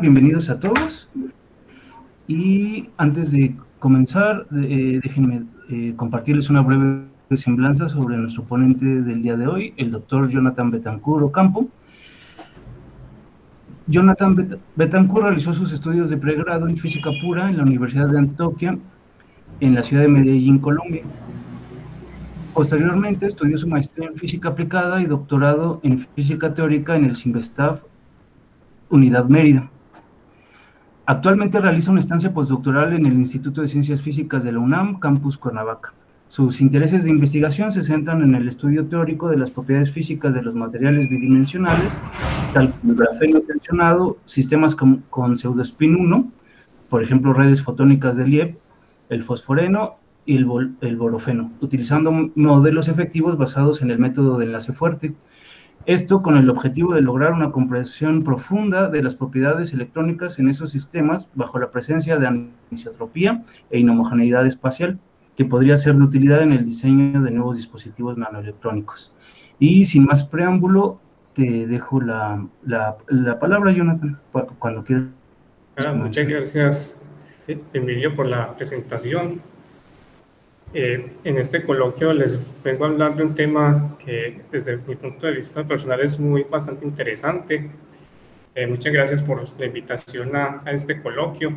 bienvenidos a todos. Y antes de comenzar, eh, déjenme eh, compartirles una breve semblanza sobre nuestro ponente del día de hoy, el doctor Jonathan Betancourt Ocampo. Jonathan Betancourt realizó sus estudios de pregrado en física pura en la Universidad de Antioquia, en la ciudad de Medellín, Colombia. Posteriormente estudió su maestría en física aplicada y doctorado en física teórica en el CIMBESTAF Unidad Mérida. Actualmente realiza una estancia postdoctoral en el Instituto de Ciencias Físicas de la UNAM, Campus Cuernavaca. Sus intereses de investigación se centran en el estudio teórico de las propiedades físicas de los materiales bidimensionales, tal como el grafeno tensionado, sistemas con, pseudospin 1, por ejemplo, redes fotónicas de Lieb, el fosforeno y el, el borofeno, utilizando modelos efectivos basados en el método de enlace fuerte, esto con el objetivo de lograr una comprensión profunda de las propiedades electrónicas en esos sistemas bajo la presencia de anisotropía e inhomogeneidad espacial, que podría ser de utilidad en el diseño de nuevos dispositivos nanoelectrónicos. Y sin más preámbulo, te dejo la, palabra, Jonathan, cuando quieras. Ah, muchas gracias, Emilio, por la presentación. Eh, en este coloquio les vengo a hablar de un tema que desde mi punto de vista personal es muy bastante interesante. Eh, muchas gracias por la invitación a, este coloquio.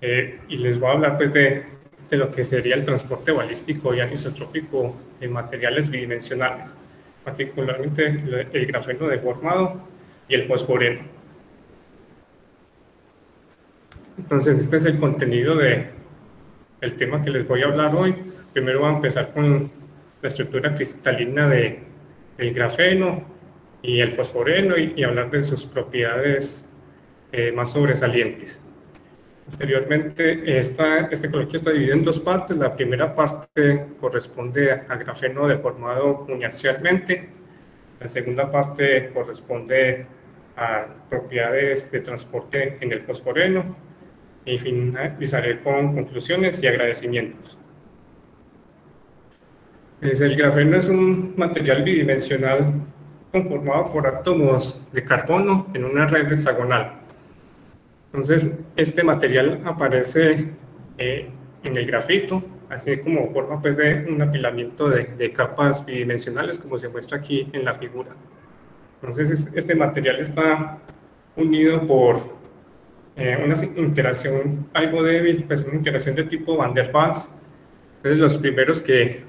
Eh, y les voy a hablar pues de, de, lo que sería el transporte balístico y anisotrópico en materiales bidimensionales, particularmente el grafeno deformado y el fosforeno. Entonces, este es el contenido de, el tema que les voy a hablar hoy. Primero voy a empezar con la estructura cristalina de, del grafeno y el fosforeno y, hablar de sus propiedades eh, más sobresalientes. Posteriormente, esta, este coloquio está dividido en dos partes. La primera parte corresponde a grafeno deformado uniaxialmente. La segunda parte corresponde a propiedades de transporte en el fosforeno y finalizaré con conclusiones y agradecimientos. el grafeno es un material bidimensional conformado por átomos de carbono en una red hexagonal. Entonces, este material aparece eh, en el grafito, así como forma pues, de un apilamiento de, de, capas bidimensionales, como se muestra aquí en la figura. Entonces, este material está unido por eh, una interacción algo débil, pues una interacción de tipo Van der Waals. Entonces los primeros que,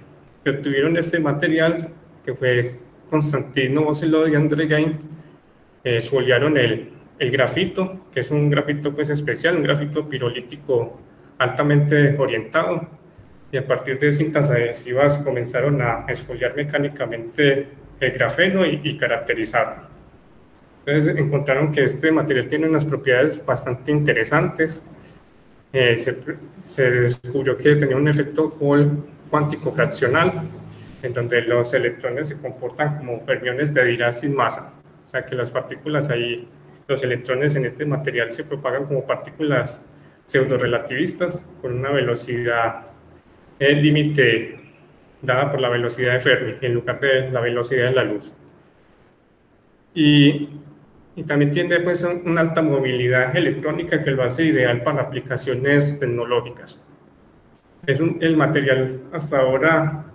obtuvieron este material, que fue Constantino Ocelot y André Gain, eh, esfoliaron el, el, grafito, que es un grafito pues especial, un grafito pirolítico altamente orientado, y a partir de cintas adhesivas comenzaron a esfoliar mecánicamente el grafeno y, y caracterizarlo. Entonces encontraron que este material tiene unas propiedades bastante interesantes. Eh, se, descubrió que tenía un efecto Hall cuántico fraccional, en donde los electrones se comportan como fermiones de Dirac sin masa. O sea que las partículas ahí, los electrones en este material se propagan como partículas pseudo-relativistas con una velocidad el límite dada por la velocidad de Fermi en lugar de la velocidad de la luz. Y y también tiene pues una alta movilidad electrónica que lo hace ideal para aplicaciones tecnológicas. Es el material hasta ahora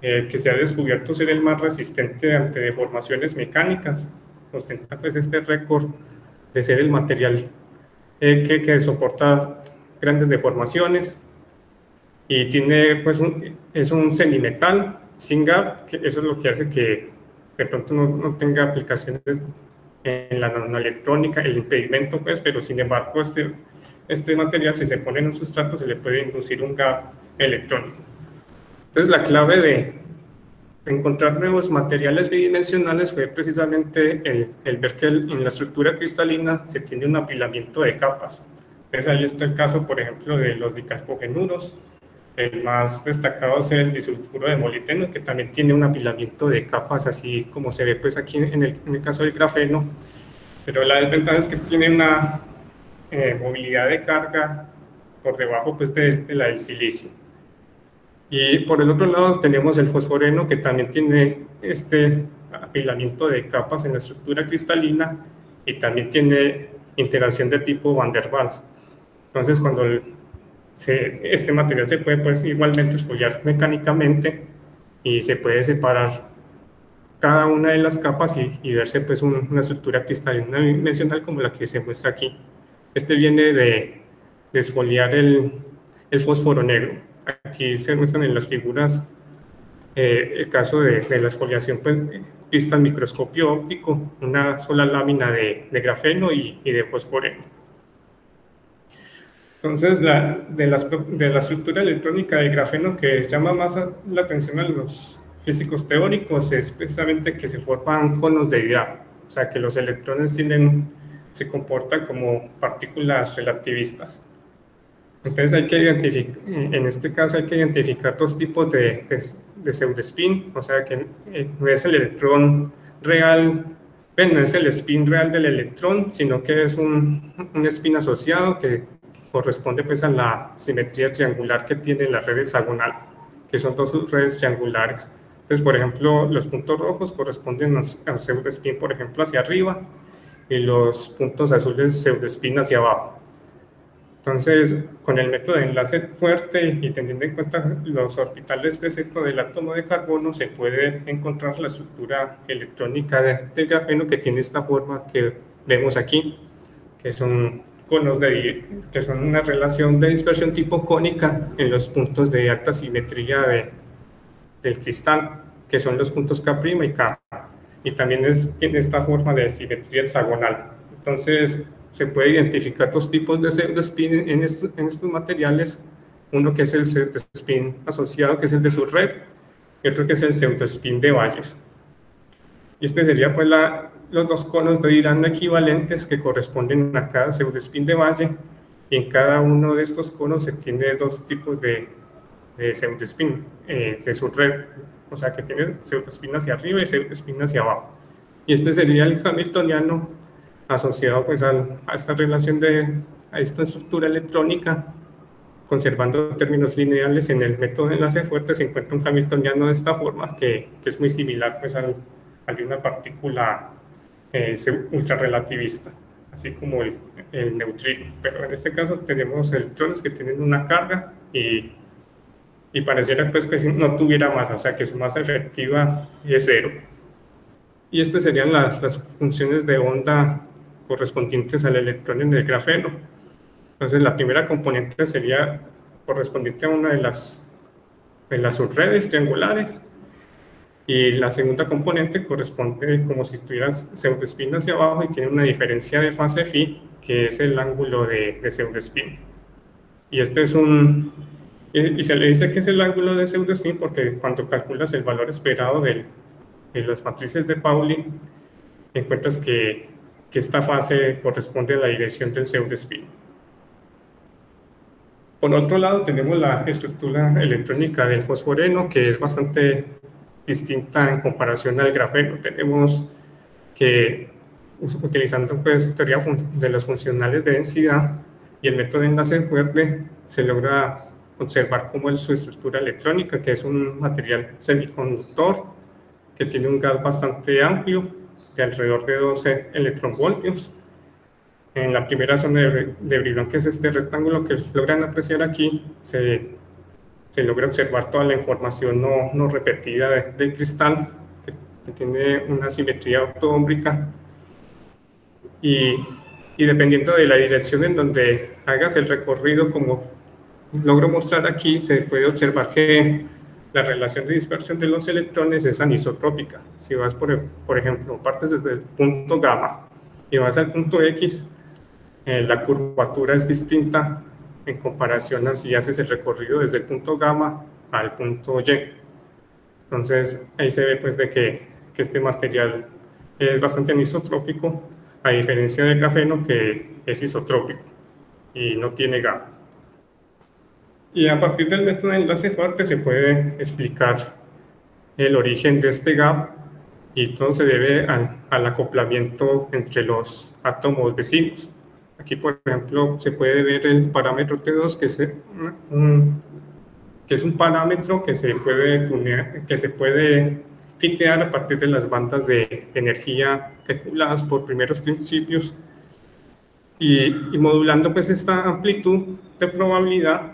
eh, que se ha descubierto ser el más resistente ante deformaciones mecánicas. Ostenta pues este récord de ser el material eh, que, que, soporta grandes deformaciones y tiene pues un, es un semimetal sin gap, que eso es lo que hace que de pronto no, no tenga aplicaciones en la nanoelectrónica, el impedimento, pues, pero sin embargo, este, este material, si se pone en un sustrato, se le puede inducir un gap electrónico. Entonces, la clave de encontrar nuevos materiales bidimensionales fue precisamente el, el ver que en la estructura cristalina se tiene un apilamiento de capas. Entonces, ahí está el caso, por ejemplo, de los dicalcogenuros, el más destacado es el disulfuro de molibdeno, que también tiene un apilamiento de capas, así como se ve pues aquí en el, en el caso del grafeno. Pero la desventaja es que tiene una eh, movilidad de carga por debajo pues, de, la del silicio. Y por el otro lado tenemos el fosforeno, que también tiene este apilamiento de capas en la estructura cristalina y también tiene interacción de tipo Van der Waals. Entonces, cuando este material se puede pues, igualmente espoliar mecánicamente y se puede separar cada una de las capas y, verse pues una estructura cristalina dimensional como la que se muestra aquí. Este viene de, de esfoliar el, el, fósforo negro. Aquí se muestran en las figuras eh, el caso de, de, la esfoliación pues, vista en microscopio óptico, una sola lámina de, de grafeno y, y, de fosforeno. Entonces, la, de, la, de la estructura electrónica de grafeno que llama más la atención a los físicos teóricos es precisamente que se forman conos de Dirac, o sea que los electrones tienen, se comportan como partículas relativistas. Entonces hay que identificar, en este caso hay que identificar dos tipos de, de, de pseudospin, o sea que no es el electrón real, pues, no es el spin real del electrón, sino que es un, un spin asociado que corresponde pues a la simetría triangular que tiene la red hexagonal, que son dos redes triangulares. Entonces, por ejemplo, los puntos rojos corresponden a, pseudoespín, por ejemplo, hacia arriba, y los puntos azules pseudoespín hacia abajo. Entonces, con el método de enlace fuerte y teniendo en cuenta los orbitales de centro del átomo de carbono, se puede encontrar la estructura electrónica de, del grafeno que tiene esta forma que vemos aquí, que son conos de, que son una relación de dispersión tipo cónica en los puntos de alta simetría de, del cristal, que son los puntos K' y K. Y también es, tiene esta forma de simetría hexagonal. Entonces, se puede identificar dos tipos de pseudospin en, estos, en estos materiales. Uno que es el pseudospin asociado, que es el de su red, y otro que es el pseudospin de valles. Y este sería pues la, los dos conos de Dirán equivalentes que corresponden a cada pseudospin de valle. Y en cada uno de estos conos se tiene dos tipos de de pseudospin eh, de su red, o sea que tiene pseudospin hacia arriba y pseudospin hacia abajo. Y este sería el hamiltoniano asociado pues a esta relación de a esta estructura electrónica, conservando términos lineales en el método de enlace fuerte, se encuentra un hamiltoniano de esta forma que, que es muy similar pues al, al de una partícula eh, ultrarrelativista, así como el, el neutrino. Pero en este caso tenemos electrones que tienen una carga y y pareciera pues que no tuviera masa, o sea que su masa efectiva es cero. Y estas serían las, las funciones de onda correspondientes al electrón en el grafeno. Entonces la primera componente sería correspondiente a una de las, de las subredes triangulares y la segunda componente corresponde como si estuvieras pseudoespín hacia abajo y tiene una diferencia de fase phi que es el ángulo de, de pseudoespín. Y este es un, y, se le dice que es el ángulo de pseudospin porque cuando calculas el valor esperado de las matrices de Pauli, encuentras que, que, esta fase corresponde a la dirección del pseudospin. Por otro lado, tenemos la estructura electrónica del fosforeno, que es bastante distinta en comparación al grafeno. Tenemos que, utilizando pues, teoría de los funcionales de densidad y el método de enlace fuerte, se logra observar cómo es su estructura electrónica, que es un material semiconductor que tiene un gas bastante amplio, de alrededor de 12 electronvoltios. En la primera zona de, de que es este rectángulo que logran apreciar aquí, se, se logra observar toda la información no, no repetida del cristal, que, que, tiene una simetría ortodómbrica. Y, y dependiendo de la dirección en donde hagas el recorrido, como logro mostrar aquí, se puede observar que la relación de dispersión de los electrones es anisotrópica. Si vas, por, por ejemplo, partes desde el punto gamma y vas al punto X, eh, la curvatura es distinta en comparación a si haces el recorrido desde el punto gamma al punto Y. Entonces, ahí se ve pues de que, que este material es bastante anisotrópico, a diferencia del grafeno que es isotrópico y no tiene gamma. Y a partir del método de enlace fuerte se puede explicar el origen de este gap y todo se debe al, al acoplamiento entre los átomos vecinos. Aquí, por ejemplo, se puede ver el parámetro T2, que es un, que es un parámetro que se puede tunear, que se puede fitear a partir de las bandas de energía calculadas por primeros principios. Y, modulando pues esta amplitud de probabilidad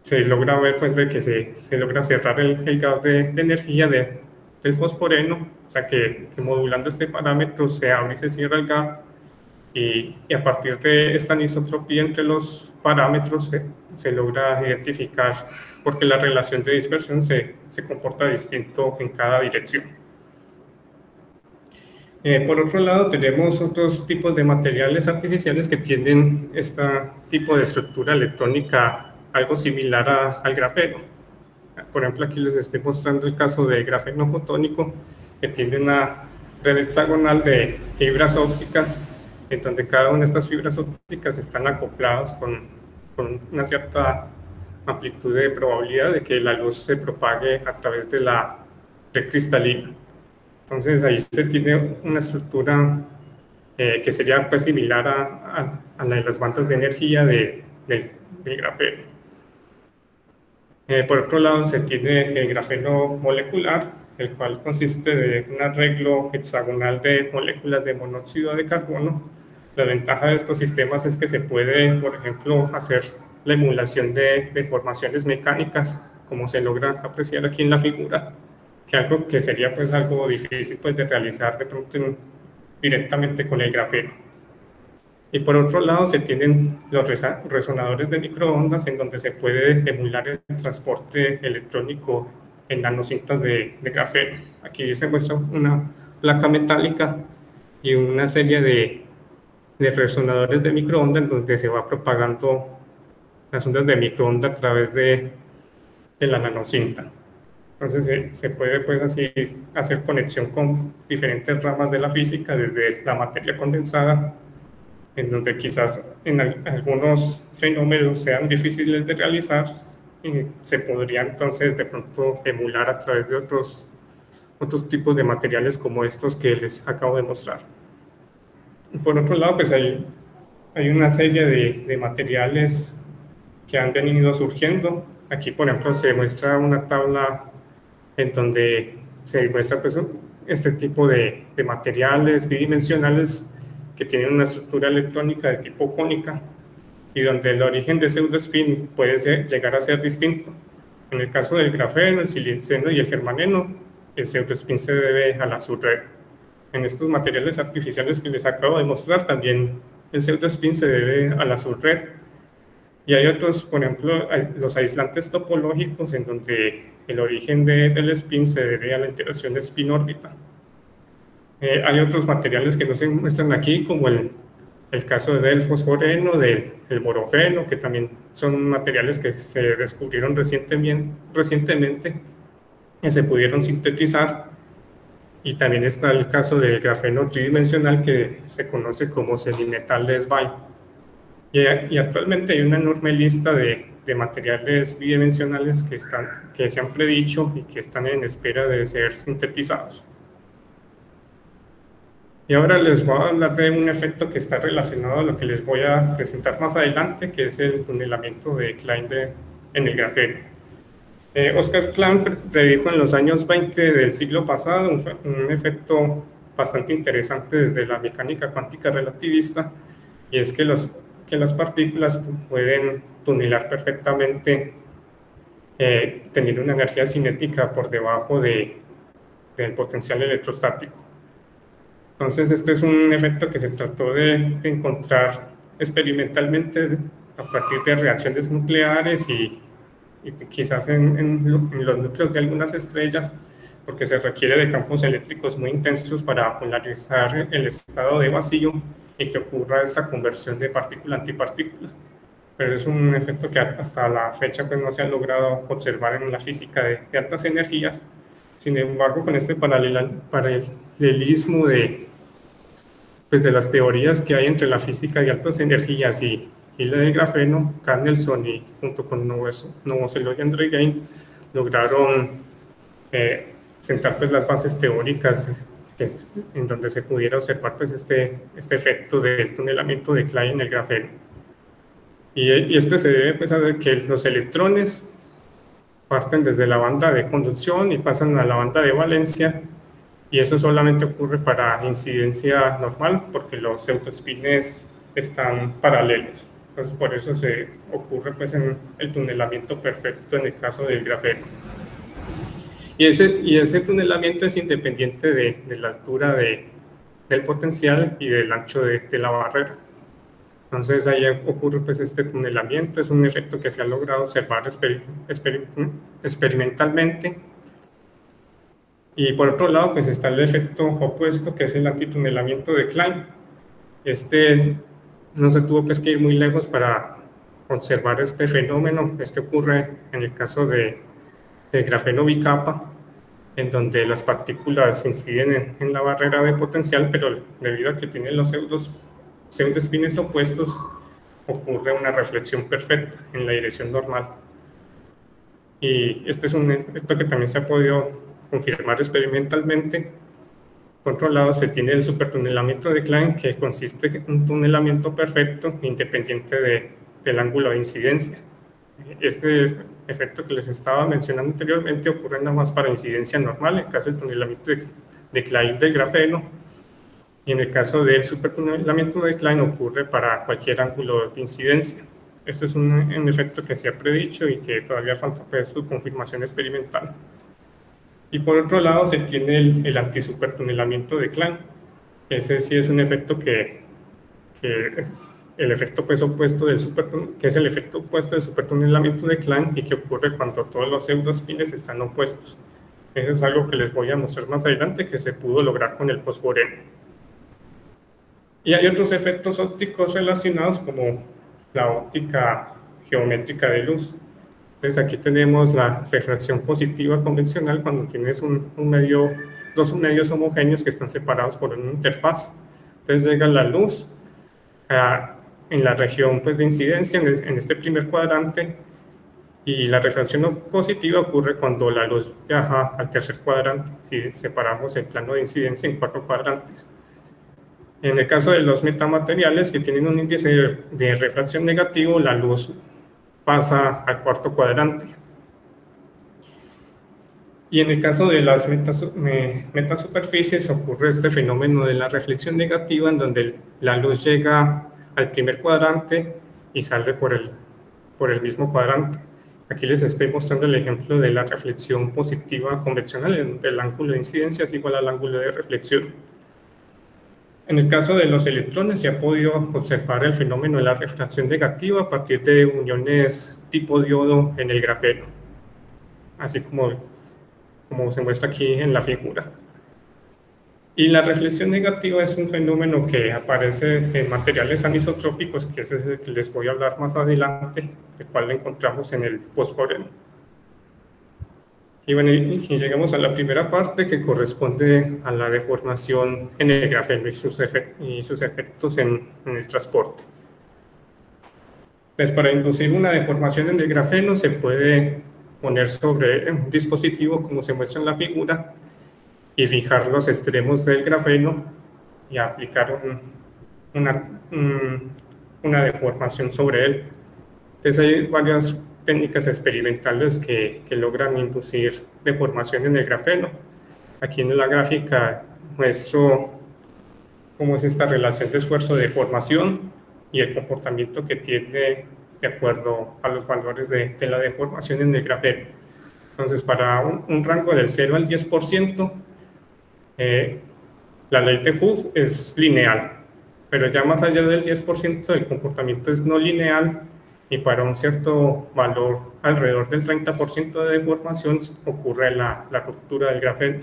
se logra ver pues de que se, se logra cerrar el, el de, de energía de, del fosforeno, o sea que, que, modulando este parámetro se abre y se cierra el gap y, y a partir de esta anisotropía entre los parámetros se, se, logra identificar porque la relación de dispersión se, se comporta distinto en cada dirección. Eh, por otro lado, tenemos otros tipos de materiales artificiales que tienen este tipo de estructura electrónica algo similar a, al grafeno. Por ejemplo, aquí les estoy mostrando el caso del grafeno fotónico, que tiene una red hexagonal de fibras ópticas, en donde cada una de estas fibras ópticas están acopladas con, con una cierta amplitud de probabilidad de que la luz se propague a través de la red cristalina. Entonces ahí se tiene una estructura eh, que sería pues, similar a, a, la de las bandas de energía de, del, grafeno. Eh, por otro lado se tiene el grafeno molecular, el cual consiste de un arreglo hexagonal de moléculas de monóxido de carbono. La ventaja de estos sistemas es que se puede, por ejemplo, hacer la emulación de, de formaciones mecánicas, como se logra apreciar aquí en la figura que algo que sería pues algo difícil pues de realizar de pronto directamente con el grafeno. Y por otro lado se tienen los resonadores de microondas en donde se puede emular el transporte electrónico en nanocintas de, de grafeno. Aquí se muestra una placa metálica y una serie de, de resonadores de microondas donde se va propagando las ondas de microondas a través de, de la nanocinta. Entonces se, puede pues así hacer conexión con diferentes ramas de la física, desde la materia condensada, en donde quizás en algunos fenómenos sean difíciles de realizar, y se podría entonces de pronto emular a través de otros, otros tipos de materiales como estos que les acabo de mostrar. Por otro lado, pues hay, hay una serie de, de materiales que han venido surgiendo. Aquí, por ejemplo, se muestra una tabla en donde se muestra pues, este tipo de, de, materiales bidimensionales que tienen una estructura electrónica de tipo cónica y donde el origen de pseudospin puede ser, llegar a ser distinto. En el caso del grafeno, el siliceno y el germaneno, el pseudospin se debe a la subred. En estos materiales artificiales que les acabo de mostrar, también el pseudospin se debe a la subred y hay otros, por ejemplo, los aislantes topológicos en donde el origen de, del spin se debe a la interacción de spin-órbita. Eh, hay otros materiales que no se muestran aquí, como el, el caso del fosforeno, del el borofeno, que también son materiales que se descubrieron recientemente, recientemente y se pudieron sintetizar. Y también está el caso del grafeno tridimensional que se conoce como semimetal de y, actualmente hay una enorme lista de, de, materiales bidimensionales que, están, que se han predicho y que están en espera de ser sintetizados. Y ahora les voy a hablar de un efecto que está relacionado a lo que les voy a presentar más adelante, que es el tunelamiento de Klein de, en el grafeno. Eh, Oscar Klein predijo en los años 20 del siglo pasado un, un efecto bastante interesante desde la mecánica cuántica relativista, y es que los que las partículas pueden tunelar perfectamente, eh, teniendo una energía cinética por debajo de, del potencial electrostático. Entonces, este es un efecto que se trató de, encontrar experimentalmente a partir de reacciones nucleares y, quizás en, en, los núcleos de algunas estrellas, porque se requiere de campos eléctricos muy intensos para polarizar el estado de vacío y que ocurra esta conversión de partícula-antipartícula. Pero es un efecto que hasta la fecha pues, no se ha logrado observar en la física de, altas energías. Sin embargo, con este paralelismo de, pues, de las teorías que hay entre la física de altas energías y, y la del grafeno, Carnelson y junto con Novoselic y André Gain lograron eh, sentar pues, las bases teóricas en donde se pudiera observar pues, este, este efecto del tunelamiento de Klein en el grafeno. Y, y este se debe pues, a que los electrones parten desde la banda de conducción y pasan a la banda de valencia, y eso solamente ocurre para incidencia normal, porque los pseudospines están paralelos. Entonces, por eso se ocurre pues, en el tunelamiento perfecto en el caso del grafeno. Y ese, y ese tunelamiento es independiente de, de la altura de, del potencial y del ancho de, de, la barrera. Entonces ahí ocurre pues este tunelamiento, es un efecto que se ha logrado observar exper, exper, experimentalmente. Y por otro lado pues está el efecto opuesto que es el antitunelamiento de Klein. Este no se tuvo que ir muy lejos para observar este fenómeno. Este ocurre en el caso de, de grafeno bicapa, en donde las partículas inciden en, la barrera de potencial, pero debido a que tienen los pseudos, opuestos, ocurre una reflexión perfecta en la dirección normal. Y este es un efecto que también se ha podido confirmar experimentalmente por otro lado, se tiene el supertunelamiento de Klein, que consiste en un tunelamiento perfecto independiente de, del ángulo de incidencia. Este efecto que les estaba mencionando anteriormente ocurre nada más para incidencia normal, en el caso del tunelamiento de, Klein del grafeno, y en el caso del supertunelamiento de Klein ocurre para cualquier ángulo de incidencia. Esto es un, un efecto que se ha predicho y que todavía falta pues, su confirmación experimental. Y por otro lado se tiene el, el antisupertunelamiento de Klein. Ese sí es un efecto que, que el efecto pues opuesto del super, que es el efecto opuesto del supertunelamiento de Klein y que ocurre cuando todos los pseudospines están opuestos. Eso es algo que les voy a mostrar más adelante que se pudo lograr con el fosforeno. Y hay otros efectos ópticos relacionados como la óptica geométrica de luz. Entonces aquí tenemos la refracción positiva convencional cuando tienes un, un, medio, dos medios homogéneos que están separados por una interfaz. Entonces llega la luz uh, en la región pues, de incidencia, en, en, este primer cuadrante, y la refracción positiva ocurre cuando la luz viaja al tercer cuadrante, si separamos el plano de incidencia en cuatro cuadrantes. En el caso de los metamateriales que tienen un índice de refracción negativo, la luz pasa al cuarto cuadrante. Y en el caso de las metasuperficies ocurre este fenómeno de la reflexión negativa en donde la luz llega al primer cuadrante y sale por el, por el mismo cuadrante. Aquí les estoy mostrando el ejemplo de la reflexión donde convencional, el ángulo de incidencia es igual al ángulo de reflexión. En el caso de los electrones se ha podido observar el fenómeno de la refracción negativa a partir de uniones tipo diodo en el grafeno, así como, como se muestra aquí en la figura. Y la reflexión negativa es un fenómeno que aparece en materiales anisotrópicos, que es el que les voy a hablar más adelante, el cual lo encontramos en el fosforeno. Y bueno, y llegamos a la primera parte que corresponde a la deformación en el grafeno y sus, efectos en, en, el transporte. Pues para inducir una deformación en el grafeno se puede poner sobre un dispositivo como se muestra en la figura y fijar los extremos del grafeno y aplicar un, una, un, una deformación sobre él. Entonces hay varias técnicas experimentales que, que, logran inducir deformación en el grafeno. Aquí en la gráfica muestro cómo es esta relación de esfuerzo de deformación y el comportamiento que tiene de acuerdo a los valores de, de la deformación en el grafeno. Entonces, para un, un rango del 0 al 10%, eh, la ley de Hooke es lineal, pero ya más allá del 10% el comportamiento es no lineal y para un cierto valor alrededor del 30% de deformación ocurre la, la ruptura del grafeno.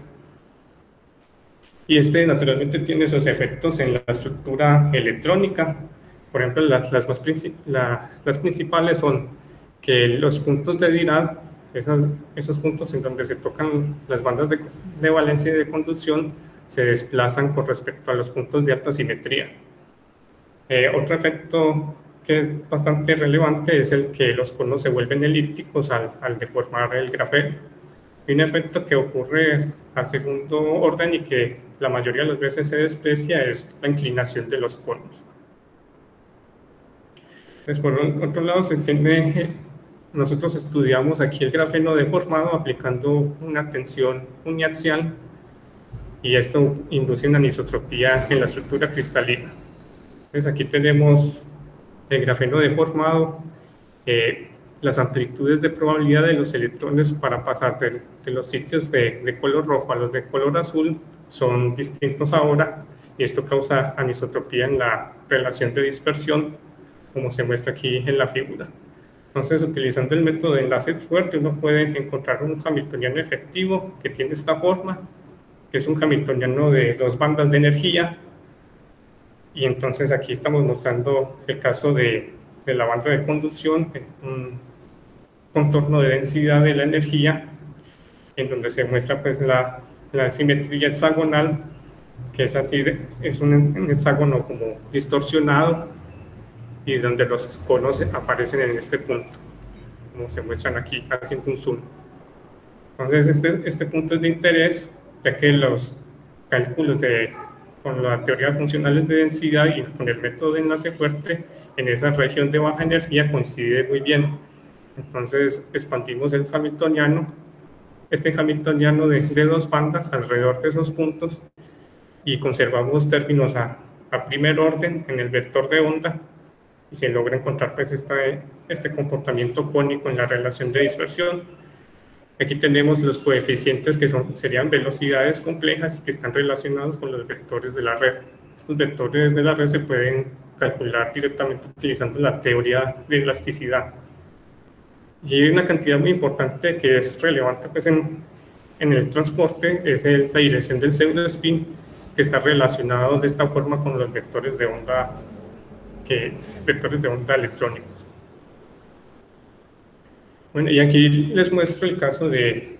Y este naturalmente tiene esos efectos en la estructura electrónica. Por ejemplo, las, las, más la, las principales son que los puntos de Dirac, esos, esos puntos en donde se tocan las bandas de, de valencia y de conducción, se desplazan con respecto a los puntos de alta simetría. Eh, otro efecto que es bastante relevante es el que los conos se vuelven elípticos al, al deformar el grafeno. Y un efecto que ocurre a segundo orden y que la mayoría de las veces se desprecia es la inclinación de los conos. Pues por otro lado, se tiene, nosotros estudiamos aquí el grafeno deformado aplicando una tensión uniaxial y esto induce una anisotropía en la estructura cristalina. Entonces aquí tenemos el grafeno deformado, eh, las amplitudes de probabilidad de los electrones para pasar de, los sitios de, de, color rojo a los de color azul son distintos ahora y esto causa anisotropía en la relación de dispersión como se muestra aquí en la figura. Entonces, utilizando el método de enlace fuerte, uno puede encontrar un hamiltoniano efectivo que tiene esta forma, que es un hamiltoniano de dos bandas de energía. Y entonces aquí estamos mostrando el caso de, de la banda de conducción, un contorno de densidad de la energía, en donde se muestra pues la, la simetría hexagonal, que es así, es un hexágono como distorsionado, y donde los conos aparecen en este punto, como se muestran aquí haciendo un zoom. Entonces, este, este punto es de interés, ya que los cálculos de, con la teoría funcionales de densidad y con el método de enlace fuerte en esa región de baja energía coincide muy bien. Entonces, expandimos el hamiltoniano, este hamiltoniano de, dos bandas alrededor de esos puntos y conservamos términos a, primer orden en el vector de onda y se logra encontrar pues este comportamiento cónico en la relación de dispersión. Aquí tenemos los coeficientes que son, serían velocidades complejas y que están relacionados con los vectores de la red. Estos vectores de la red se pueden calcular directamente utilizando la teoría de elasticidad. Y hay una cantidad muy importante que es relevante pues, en, en el transporte, es la dirección del pseudo-spin, que está relacionado de esta forma con los vectores de onda que vectores de onda electrónicos. Y aquí les muestro el caso de,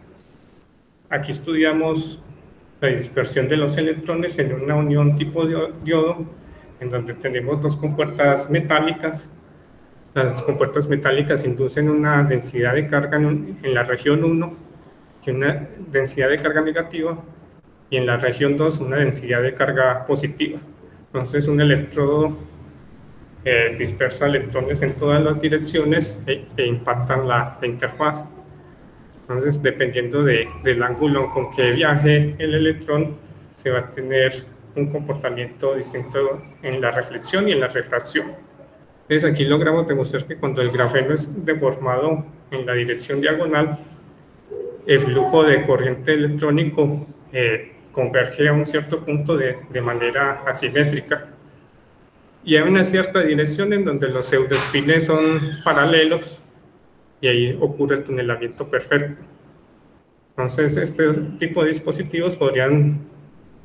aquí estudiamos la dispersión de los electrones en una unión tipo diodo, en donde tenemos dos compuertas metálicas. Las compuertas metálicas inducen una densidad de carga en, la región 1, y una densidad de carga negativa, y en la región 2 una densidad de carga positiva. Entonces un electrodo dispersa electrones en todas las direcciones e, e impactan la, interfaz. Entonces, dependiendo de, del ángulo con que viaje el electrón, se va a tener un comportamiento distinto en la reflexión y en la refracción. Entonces, aquí logramos demostrar que cuando el grafeno es deformado en la dirección diagonal, el flujo de corriente electrónico eh, converge a un cierto punto de, de manera asimétrica y hay una cierta dirección en donde los pseudoespines son paralelos y ahí ocurre el tunelamiento perfecto. Entonces, este tipo de dispositivos podrían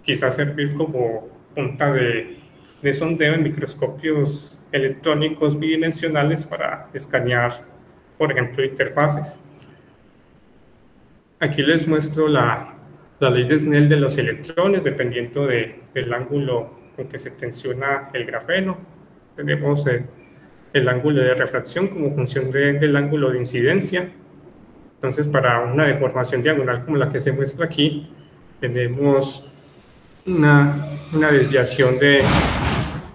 quizás servir como punta de, de sondeo en microscopios electrónicos bidimensionales para escanear, por ejemplo, interfaces. Aquí les muestro la, la ley de Snell de los electrones, dependiendo de, del ángulo con que se tensiona el grafeno. Tenemos eh, el ángulo de refracción como función del ángulo de incidencia. Entonces, para una deformación diagonal como la que se muestra aquí, tenemos una, una desviación de,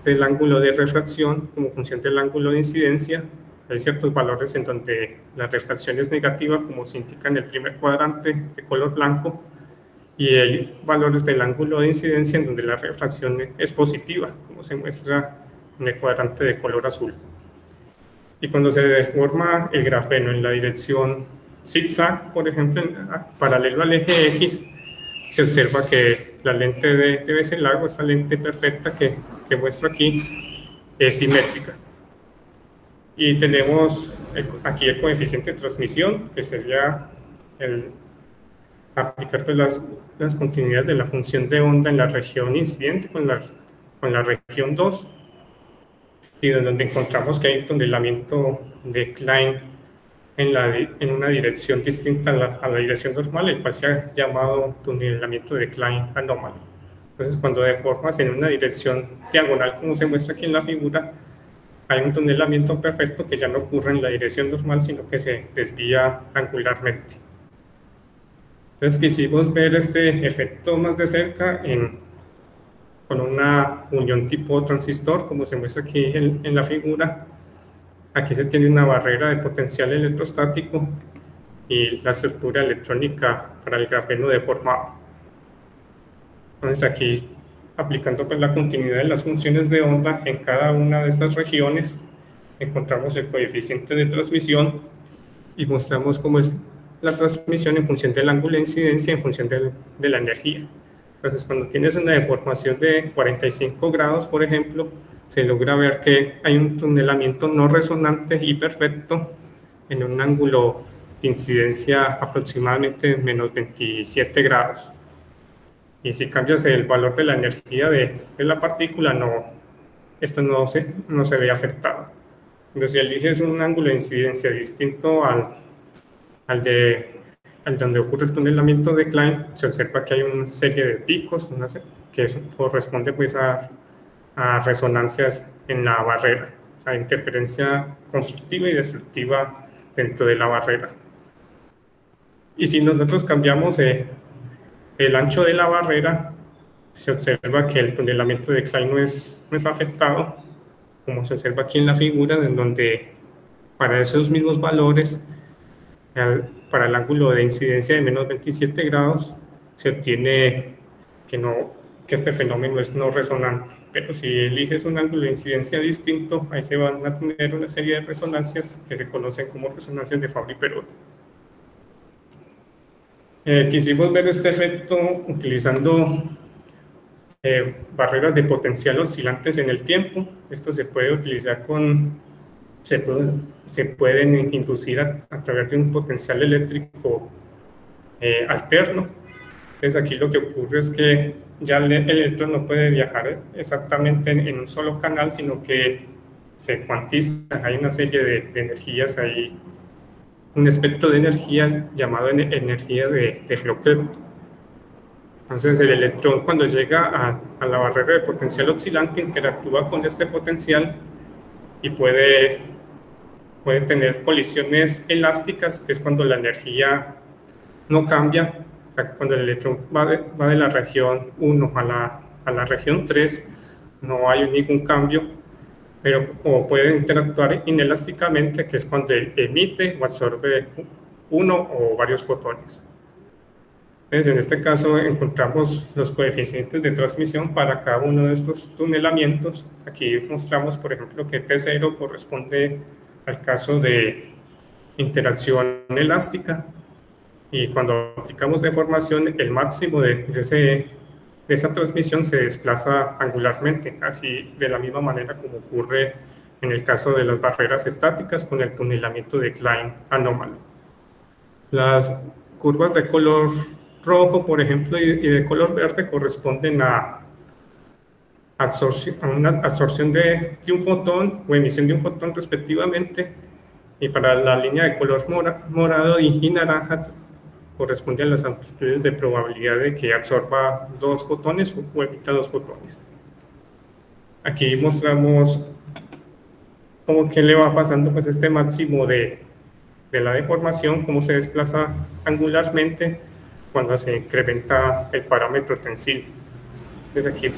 del ángulo de refracción como función del ángulo de incidencia. Hay ciertos valores en donde la refracción es negativa, como se indica en el primer cuadrante de color blanco, y hay valores del ángulo de incidencia en donde la refracción es positiva, como se muestra en el cuadrante de color azul. Y cuando se deforma el grafeno en la dirección zigzag, por ejemplo, paralelo al eje X, se observa que la lente de, de largo, esta lente perfecta que, que muestro aquí, es simétrica. Y tenemos aquí el coeficiente de transmisión, que sería el aplicar pues, las, las continuidades de la función de onda en la región incidente con la, con la región 2, y donde encontramos que hay un tunelamiento de Klein en, la, en una dirección distinta a la, a la, dirección normal, el cual se ha llamado tunelamiento de Klein anómalo. Entonces, cuando deformas en una dirección diagonal, como se muestra aquí en la figura, hay un tunelamiento perfecto que ya no ocurre en la dirección normal, sino que se desvía angularmente. Entonces quisimos ver este efecto más de cerca en, con una unión tipo transistor, como se muestra aquí en, en la figura. Aquí se tiene una barrera de potencial electrostático y la estructura electrónica para el grafeno deformado. Entonces aquí aplicando pues, la continuidad de las funciones de onda en cada una de estas regiones, encontramos el coeficiente de transmisión y mostramos cómo es la transmisión en función del ángulo de incidencia, en función de, de la energía. Entonces, cuando tienes una deformación de 45 grados, por ejemplo, se logra ver que hay un tunelamiento no resonante y perfecto en un ángulo de incidencia aproximadamente menos 27 grados. Y si cambias el valor de la energía de, de la partícula, no, esto no se, no se ve afectado. Pero si eliges un ángulo de incidencia distinto al, al de al donde ocurre el tunelamiento de Klein, se observa que hay una serie de picos una, que corresponde pues a, a, resonancias en la barrera, o sea, interferencia constructiva y destructiva dentro de la barrera. Y si nosotros cambiamos eh, el ancho de la barrera, se observa que el tunelamiento de Klein no es, no es afectado, como se observa aquí en la figura, en donde para esos mismos valores, para el ángulo de incidencia de menos 27 grados, se obtiene que, no, que este fenómeno es no resonante. Pero si eliges un ángulo de incidencia distinto, ahí se van a tener una serie de resonancias que se conocen como resonancias de Fabry-Perot. Eh, quisimos ver este efecto utilizando eh, barreras de potencial oscilantes en el tiempo. Esto se puede utilizar con, se, se pueden inducir a, través de un potencial eléctrico eh, alterno. Entonces aquí lo que ocurre es que ya el electrón no puede viajar exactamente en, un solo canal, sino que se cuantiza, hay una serie de, energías ahí un espectro de energía llamado energía de, de Entonces el electrón cuando llega a, a, la barrera de potencial oscilante interactúa con este potencial y puede, puede tener colisiones elásticas, que es cuando la energía no cambia, o sea que cuando el electrón va de, va de la región 1 a la, a la región 3, no hay ningún cambio pero como puede interactuar inelásticamente, que es cuando emite o absorbe uno o varios fotones. Entonces, en este caso encontramos los coeficientes de transmisión para cada uno de estos tunelamientos. Aquí mostramos, por ejemplo, que T0 corresponde al caso de interacción elástica y cuando aplicamos deformación, el máximo de, de ese esa transmisión se desplaza angularmente, así de la misma manera como ocurre en el caso de las barreras estáticas con el tunelamiento de Klein anómalo. Las curvas de color rojo, por ejemplo, y de color verde corresponden a, absorción, a una absorción de, de, un fotón o emisión de un fotón respectivamente, y para la línea de color morado y naranja corresponde a las amplitudes de probabilidad de que absorba dos fotones o emita dos fotones. Aquí mostramos cómo que le va pasando pues este máximo de, de la deformación, cómo se desplaza angularmente cuando se incrementa el parámetro tensil. Entonces aquí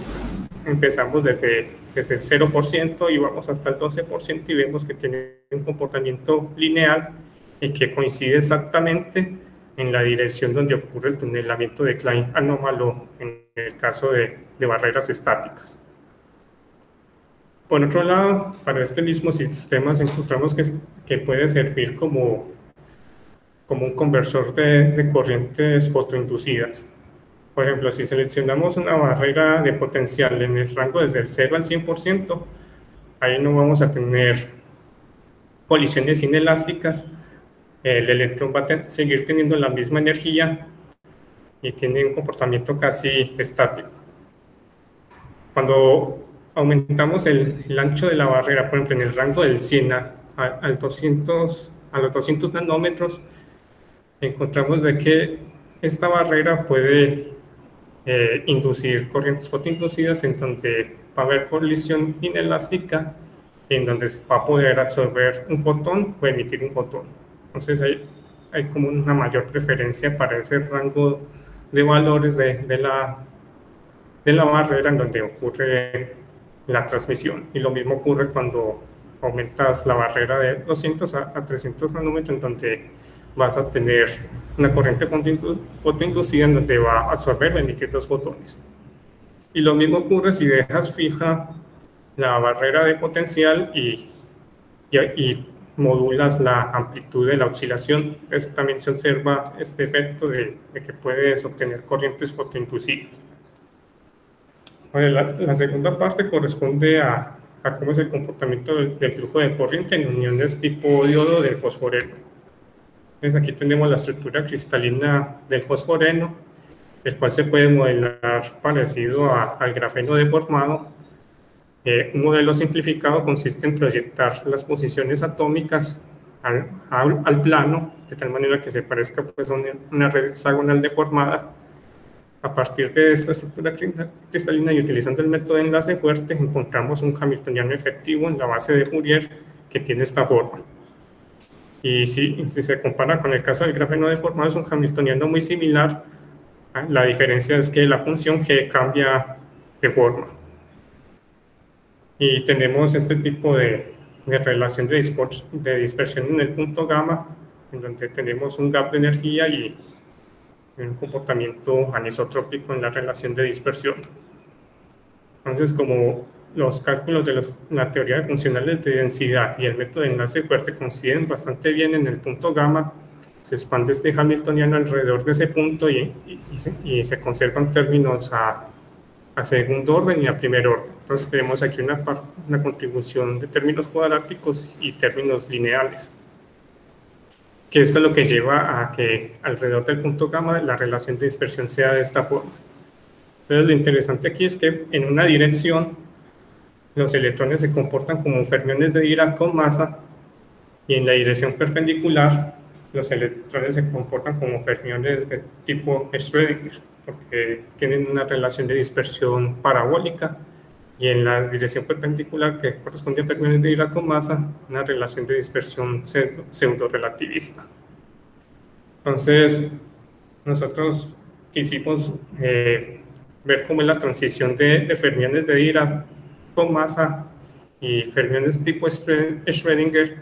empezamos desde, desde el 0% y vamos hasta el 12% y vemos que tiene un comportamiento lineal y que coincide exactamente en la dirección donde ocurre el tunelamiento de Klein anómalo en el caso de, de barreras estáticas. Por otro lado, para este mismo sistema encontramos que, que puede servir como, como un conversor de, de, corrientes fotoinducidas. Por ejemplo, si seleccionamos una barrera de potencial en el rango desde el 0 al 100%, ahí no vamos a tener colisiones inelásticas, el electrón va a seguir teniendo la misma energía y tiene un comportamiento casi estático. Cuando aumentamos el, el, ancho de la barrera, por ejemplo, en el rango del 100 a, a, 200, a los 200 nanómetros, encontramos de que esta barrera puede eh, inducir corrientes fotoinducidas en donde va a haber colisión inelástica, en donde se va a poder absorber un fotón o emitir un fotón. Entonces hay, hay como una mayor preferencia para ese rango de valores de, de, la, de la barrera en donde ocurre la transmisión. Y lo mismo ocurre cuando aumentas la barrera de 200 a, a 300 nanómetros, en donde vas a tener una corriente fotoinducida en donde va a absorber o emitir dos fotones. Y lo mismo ocurre si dejas fija la barrera de potencial y, y, modulas la amplitud de la oscilación. Es, también se observa este efecto de, que puedes obtener corrientes fotointusivas. la, la, segunda parte corresponde a, a, cómo es el comportamiento del, flujo de corriente en uniones tipo diodo del fosforeno. Entonces aquí tenemos la estructura cristalina del fosforeno, el cual se puede modelar parecido al grafeno deformado eh, un modelo simplificado consiste en proyectar las posiciones atómicas al, al, plano, de tal manera que se parezca pues, a una red hexagonal deformada. A partir de esta estructura cristalina y utilizando el método de enlace fuerte, encontramos un hamiltoniano efectivo en la base de Fourier que tiene esta forma. Y si, si se compara con el caso del grafeno deformado, es un hamiltoniano muy similar. La diferencia es que la función g cambia de forma y tenemos este tipo de, de relación de, de, dispersión en el punto gamma, en donde tenemos un gap de energía y un comportamiento anisotrópico en la relación de dispersión. Entonces, como los cálculos de la teoría de funcionales de densidad y el método de enlace fuerte coinciden bastante bien en el punto gamma, se expande este Hamiltoniano alrededor de ese punto y, y, se, y se conservan términos a a segundo orden y a primer orden. Entonces tenemos aquí una, una contribución de términos cuadráticos y términos lineales. Que esto es lo que lleva a que alrededor del punto gamma la relación de dispersión sea de esta forma. Entonces lo interesante aquí es que en una dirección los electrones se comportan como fermiones de Dirac con masa y en la dirección perpendicular los electrones se comportan como fermiones de tipo Schrödinger porque tienen una relación de dispersión parabólica y en la dirección perpendicular que corresponde a fermiones de Dirac con masa, una relación de dispersión pseudo-relativista. Entonces, nosotros quisimos eh, ver cómo es la transición de, fermiones de Dirac masa y fermiones tipo Schrödinger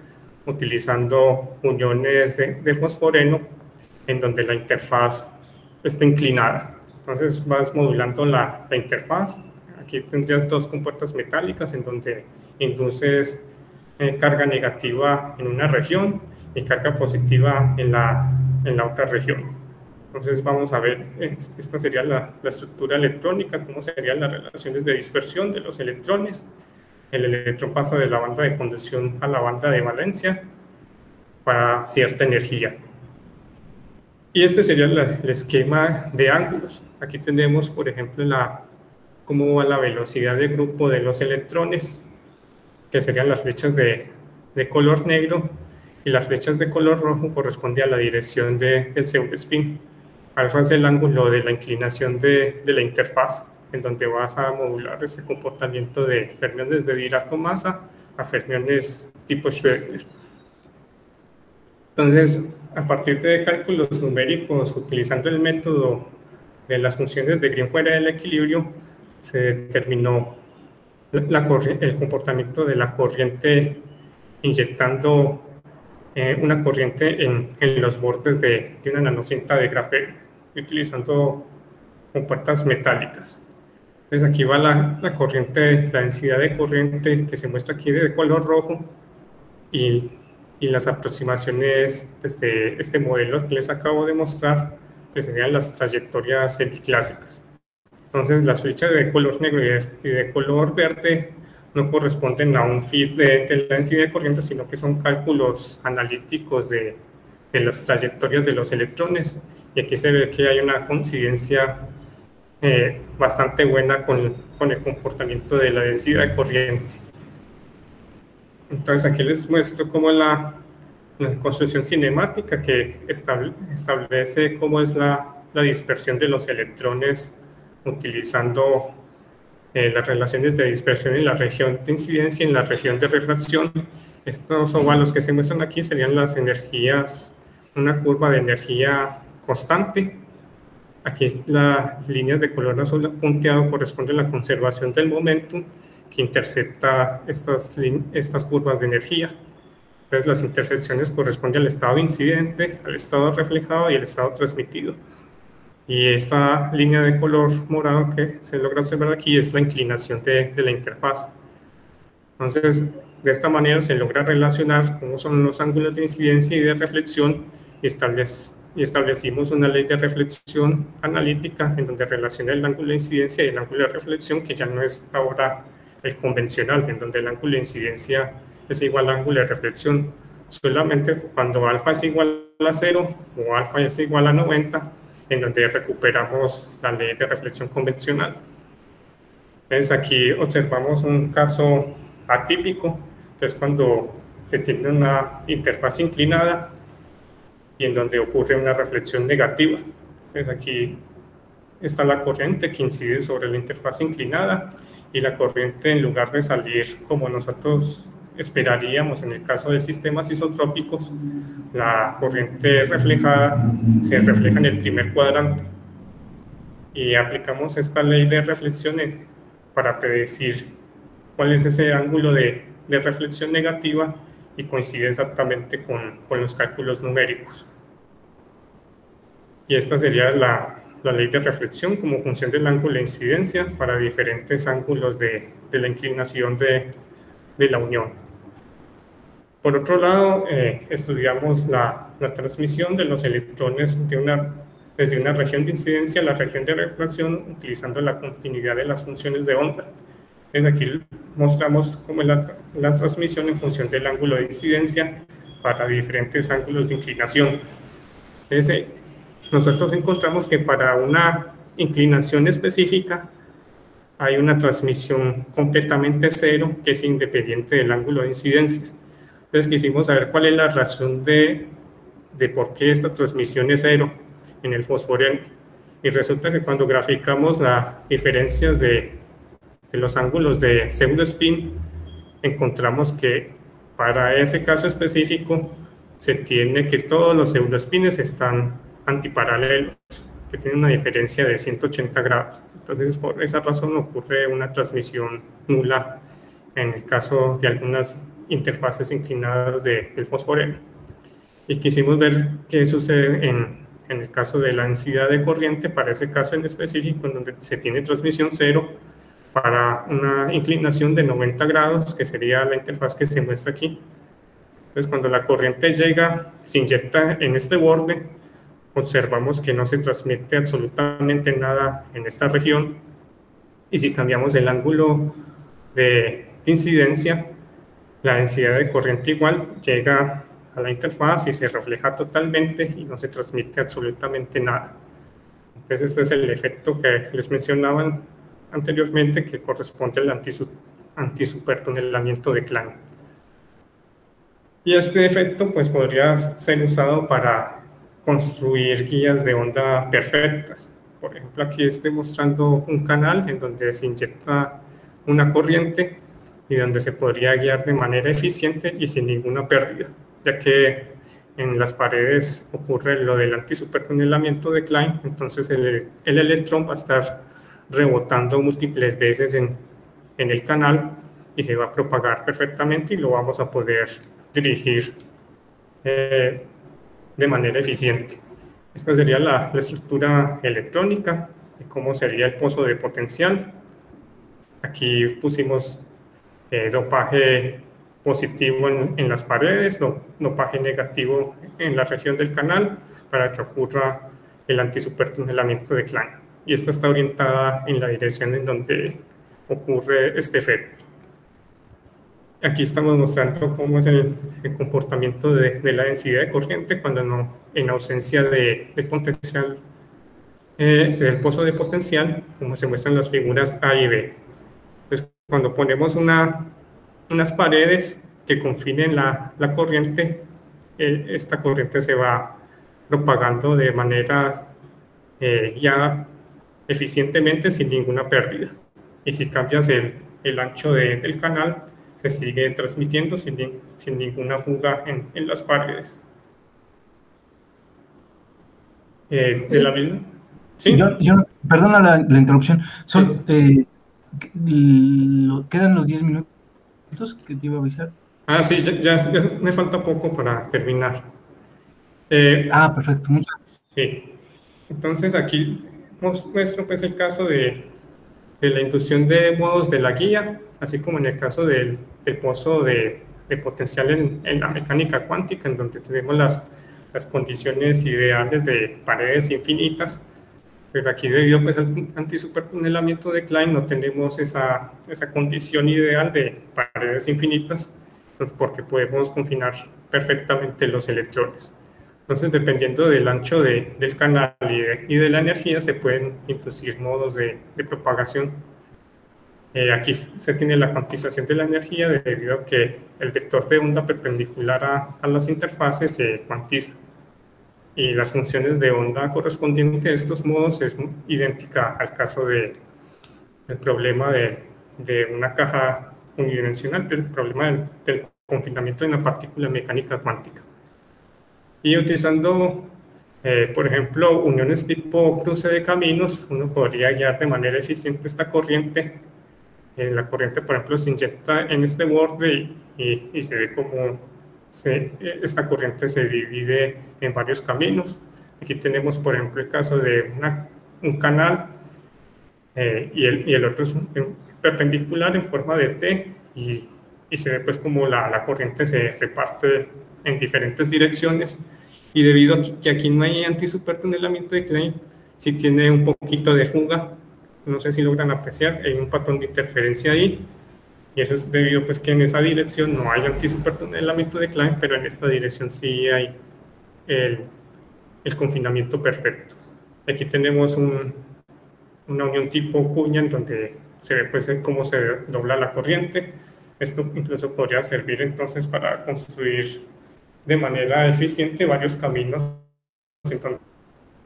utilizando uniones de, de fosforeno en donde la interfaz está inclinada. Entonces vas modulando la, la interfaz. Aquí tendrías dos compuertas metálicas en donde induces eh, carga negativa en una región y carga positiva en la, en la otra región. Entonces vamos a ver, esta sería la, la, estructura electrónica, cómo serían las relaciones de dispersión de los electrones. El electrón pasa de la banda de conducción a la banda de valencia para cierta energía. Y este sería el esquema de ángulos. Aquí tenemos, por ejemplo, la, cómo va la velocidad de grupo de los electrones, que serían las flechas de, de color negro, y las flechas de color rojo corresponden a la dirección de, del pseudospin. Alfa el ángulo de la inclinación de, de, la interfaz, en donde vas a modular este comportamiento de fermiones de Dirac con masa a fermiones tipo Schrödinger. Entonces, a partir de cálculos numéricos utilizando el método de las funciones de Green fuera del equilibrio, se determinó el comportamiento de la corriente inyectando eh, una corriente en, en, los bordes de, de una nanocinta de grafeno, utilizando compuertas metálicas. Entonces aquí va la, la, corriente, la densidad de corriente que se muestra aquí de color rojo y y las aproximaciones desde este modelo que les acabo de mostrar que serían las trayectorias semiclásicas. Entonces, las flechas de color negro y de, color verde no corresponden a un feed de, la densidad de corriente, sino que son cálculos analíticos de, de, las trayectorias de los electrones. Y aquí se ve que hay una coincidencia eh, bastante buena con, con el comportamiento de la densidad de corriente. Entonces aquí les muestro cómo la, la construcción cinemática que establece cómo es la, la, dispersión de los electrones utilizando eh, las relaciones de dispersión en la región de incidencia y en la región de refracción. Estos ovalos que se muestran aquí serían las energías, una curva de energía constante. Aquí las líneas de color azul punteado corresponden a la conservación del momentum que intercepta estas, estas curvas de energía. Entonces las intersecciones corresponden al estado incidente, al estado reflejado y al estado transmitido. Y esta línea de color morado que se logra observar aquí es la inclinación de, de la interfaz. Entonces, de esta manera se logra relacionar cómo son los ángulos de incidencia y de reflexión establecimos una ley de reflexión analítica en donde relaciona el ángulo de incidencia y el ángulo de reflexión, que ya no es ahora el convencional, en donde el ángulo de incidencia es igual al ángulo de reflexión. Solamente cuando alfa es igual a 0 o alfa es igual a 90, en donde recuperamos la ley de reflexión convencional. Entonces aquí observamos un caso atípico, que es cuando se tiene una interfaz inclinada y en donde ocurre una reflexión negativa. Entonces aquí está la corriente que incide sobre la interfaz inclinada y la corriente en lugar de salir como nosotros esperaríamos en el caso de sistemas isotrópicos, la corriente reflejada se refleja en el primer cuadrante y aplicamos esta ley de reflexión para predecir cuál es ese ángulo de, de reflexión negativa y coincide exactamente con, con, los cálculos numéricos. Y esta sería la, la, ley de reflexión como función del ángulo de incidencia para diferentes ángulos de, de la inclinación de, de la unión. Por otro lado, eh, estudiamos la, transmisión de los electrones de una, desde una región de incidencia a la región de reflexión utilizando la continuidad de las funciones de onda. Desde aquí mostramos cómo es la, la transmisión en función del ángulo de incidencia para diferentes ángulos de inclinación. Ese, nosotros encontramos que para una inclinación específica hay una transmisión completamente cero que es independiente del ángulo de incidencia. Entonces quisimos saber cuál es la razón de, de por qué esta transmisión es cero en el fosforeno. Y resulta que cuando graficamos las diferencias de, de los ángulos de pseudo-spin, encontramos que para ese caso específico se tiene que todos los pseudospines están antiparalelos, que tienen una diferencia de 180 grados. Entonces, por esa razón ocurre una transmisión nula en el caso de algunas interfaces inclinadas de, del fosforeno. Y quisimos ver qué sucede en, en, el caso de la densidad de corriente, para ese caso en específico, en donde se tiene transmisión cero para una inclinación de 90 grados, que sería la interfaz que se muestra aquí. Entonces, cuando la corriente llega, se inyecta en este borde, observamos que no se transmite absolutamente nada en esta región. Y si cambiamos el ángulo de incidencia, la densidad de corriente igual llega a la interfaz y se refleja totalmente y no se transmite absolutamente nada. Entonces este es el efecto que les mencionaban anteriormente que corresponde al antisupertunelamiento de Klein. Y este efecto pues podría ser usado para construir guías de onda perfectas. Por ejemplo, aquí estoy mostrando un canal en donde se inyecta una corriente y donde se podría guiar de manera eficiente y sin ninguna pérdida, ya que en las paredes ocurre lo del antisupertunelamiento de Klein, entonces el, el, electrón va a estar rebotando múltiples veces en, en el canal y se va a propagar perfectamente y lo vamos a poder dirigir eh, de manera eficiente. Esta sería la, la estructura electrónica y cómo sería el pozo de potencial. Aquí pusimos eh, dopaje positivo en, en, las paredes, dopaje negativo en la región del canal para que ocurra el antisupertunelamiento de Klein. Y esta está orientada en la dirección en donde ocurre este efecto. Aquí estamos mostrando cómo es el, el comportamiento de, de, la densidad de corriente cuando no, en ausencia de, de potencial, eh, del pozo de potencial, como se muestran las figuras A y B cuando ponemos una, unas paredes que confinen la, la corriente, esta corriente se va propagando de manera eh, ya eficientemente sin ninguna pérdida. Y si cambias el, el ancho de, del canal, se sigue transmitiendo sin, sin ninguna fuga en, en las paredes. Eh, de la misma. ¿Sí? Yo, yo, perdona la, la interrupción. Son, sí. eh, quedan los 10 minutos que te iba a avisar. Ah, sí, ya, ya, ya me falta poco para terminar. Eh, ah, perfecto, muchas Sí. Entonces aquí muestro pues el caso de, de, la inducción de modos de la guía, así como en el caso del, del pozo de, de potencial en, en, la mecánica cuántica, en donde tenemos las, las condiciones ideales de paredes infinitas, pero aquí debido pues, al antisupertunelamiento de Klein no tenemos esa, esa condición ideal de paredes infinitas, porque podemos confinar perfectamente los electrones. Entonces, dependiendo del ancho de, del canal y de, y de, la energía, se pueden introducir modos de, de propagación. Eh, aquí se tiene la cuantización de la energía debido a que el vector de onda perpendicular a, a las interfaces se cuantiza. Y las funciones de onda correspondientes a estos modos es idéntica al caso de, del problema de, de una caja unidimensional, del problema del, del confinamiento de una partícula mecánica cuántica. Y utilizando, eh, por ejemplo, uniones tipo cruce de caminos, uno podría guiar de manera eficiente esta corriente. Eh, la corriente, por ejemplo, se inyecta en este borde y, y, se ve como se, esta corriente se divide en varios caminos. Aquí tenemos, por ejemplo, el caso de una, un canal eh, y, el, y, el, otro es un perpendicular en forma de T y, y se ve pues como la, la corriente se reparte en diferentes direcciones y debido a que aquí no hay antisupertunelamiento de Klein, si tiene un poquito de fuga, no sé si logran apreciar, hay un patrón de interferencia ahí, y eso es debido pues que en esa dirección no hay antisupertunelamiento de Klein, pero en esta dirección sí hay el, el confinamiento perfecto. Aquí tenemos un, una unión tipo cuña en donde se ve pues cómo se dobla la corriente. Esto incluso podría servir entonces para construir de manera eficiente varios caminos,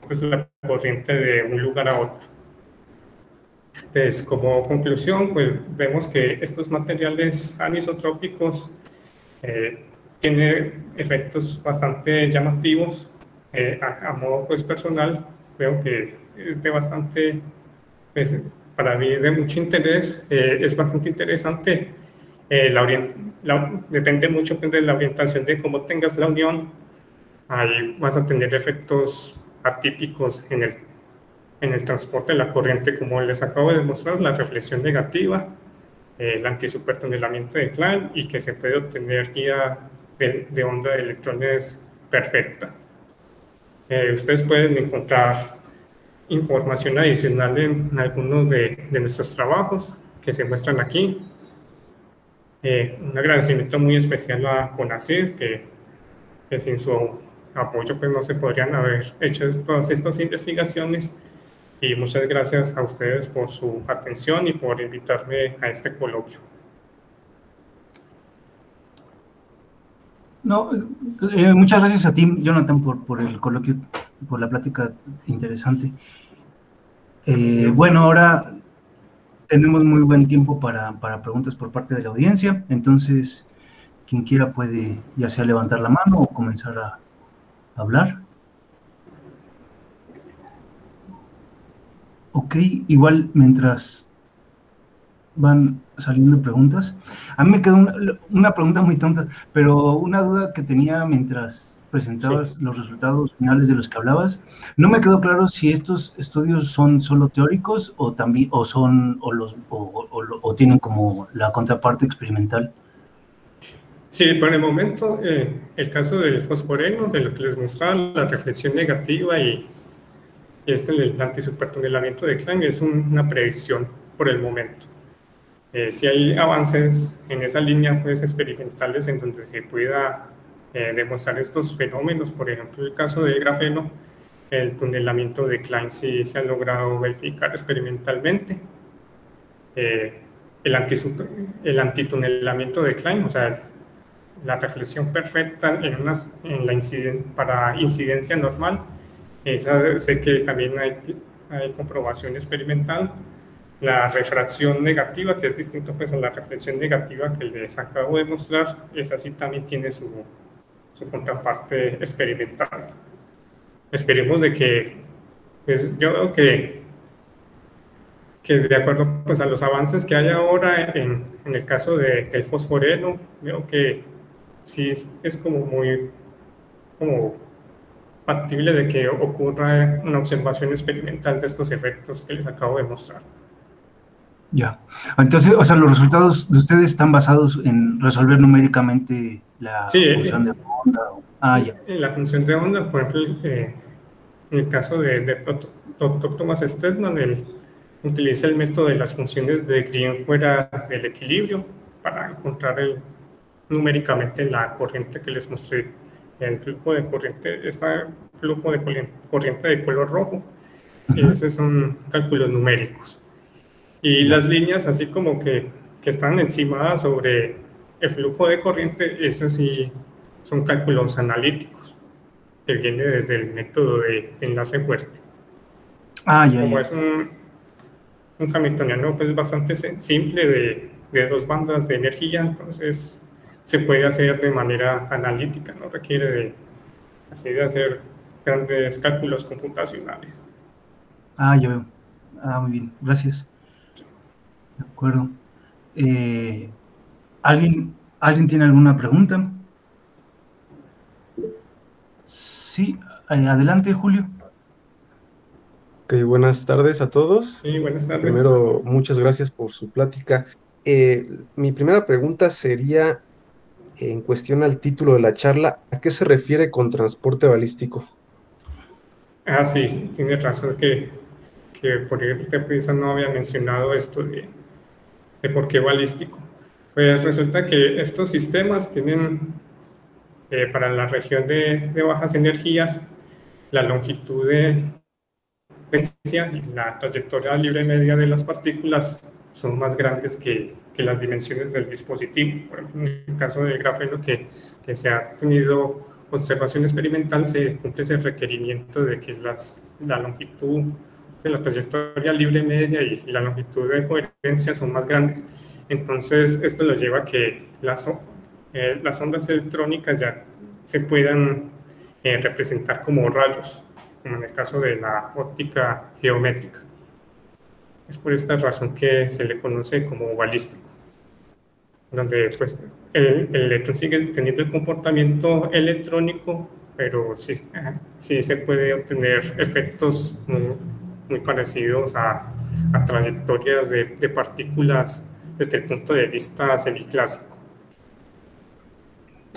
pues la corriente de un lugar a otro. Entonces, como conclusión, pues vemos que estos materiales anisotrópicos eh, tienen efectos bastante llamativos. Eh, a, a, modo pues, personal, veo que es de bastante, pues, para mí de mucho interés, eh, es bastante interesante eh, la, la, depende mucho de la orientación de cómo tengas la unión. Ahí vas a tener efectos atípicos en el, en el transporte de la corriente, como les acabo de mostrar, la reflexión negativa, el antisupertunelamiento de Klein y que se puede obtener guía de, de onda de electrones perfecta. Eh, ustedes pueden encontrar información adicional en algunos de, de nuestros trabajos que se muestran aquí. Eh, un agradecimiento muy especial a CONACYT, que, que, sin su apoyo pues no se podrían haber hecho todas estas investigaciones. Y muchas gracias a ustedes por su atención y por invitarme a este coloquio. No, eh, muchas gracias a ti, Jonathan, por, por el coloquio, por la plática interesante. Eh, bueno, ahora tenemos muy buen tiempo para, para, preguntas por parte de la audiencia, entonces quien quiera puede ya sea levantar la mano o comenzar a hablar. Ok, igual mientras van saliendo preguntas, a mí me quedó una, una pregunta muy tonta, pero una duda que tenía mientras presentabas sí. los resultados finales de los que hablabas. No me quedó claro si estos estudios son solo teóricos o también o son o los o, o, o tienen como la contraparte experimental. Sí, por el momento eh, el caso del fosforeno, de lo que les mostraba, la reflexión negativa y, y este el antisupertunelamiento de Klein es un, una predicción por el momento. Eh, si hay avances en esa línea pues experimentales en donde se pueda eh, demostrar estos fenómenos. Por ejemplo, el caso del grafeno, el tunelamiento de Klein sí se ha logrado verificar experimentalmente. Eh, el, el antitunelamiento de Klein, o sea, la reflexión perfecta en una, en la inciden, para incidencia normal, esa sé que también hay, hay comprobación experimental. La refracción negativa, que es distinto pues, a la reflexión negativa que les acabo de mostrar, esa sí también tiene su, su contraparte experimental. Esperemos de que, pues yo veo que, que de acuerdo pues, a los avances que hay ahora en, en el caso del de, fosforeno, veo que sí es, es como muy como factible de que ocurra una observación experimental de estos efectos que les acabo de mostrar. Ya. Entonces, o sea, los resultados de ustedes están basados en resolver numéricamente la función de onda. Ah, ya. En la función de onda, por ejemplo, eh, en el caso del de doctor Thomas Stedman, él utiliza el método de las funciones de Green fuera del equilibrio para encontrar el, numéricamente la corriente que les mostré. El flujo de corriente, este flujo de corriente de color rojo, esos son cálculos numéricos. Y las líneas así como que, que están encimadas sobre el flujo de corriente, esos sí son cálculos analíticos, que viene desde el método de, enlace fuerte. Ah, ya, como es un, un hamiltoniano pues bastante simple de, de, dos bandas de energía, entonces se puede hacer de manera analítica, no requiere de, así de hacer grandes cálculos computacionales. Ah, ya veo. Ah, muy bien, gracias. De acuerdo. Eh, ¿alguien, ¿Alguien tiene alguna pregunta? Sí, eh, adelante, Julio. Ok, buenas tardes a todos. Sí, buenas tardes. Primero, muchas gracias por su plática. Eh, mi primera pregunta sería en cuestión al título de la charla, ¿a qué se refiere con transporte balístico? Ah, sí, tiene razón que, que por ejemplo, no había mencionado esto de de por qué balístico. Pues resulta que estos sistemas tienen eh, para la región de, de, bajas energías la longitud de y la trayectoria libre media de las partículas son más grandes que, que, las dimensiones del dispositivo. Por ejemplo, en el caso del grafeno que, que se ha tenido observación experimental, se cumple ese requerimiento de que las, la longitud de la trayectoria libre media y la longitud de coherencia son más grandes. Entonces, esto lo lleva a que las, eh, las ondas electrónicas ya se puedan eh, representar como rayos, como en el caso de la óptica geométrica. Es por esta razón que se le conoce como balístico, donde pues, el, el electrón sigue teniendo el comportamiento electrónico, pero sí, sí se puede obtener efectos muy parecidos a, a trayectorias de, de, partículas desde el punto de vista semiclásico.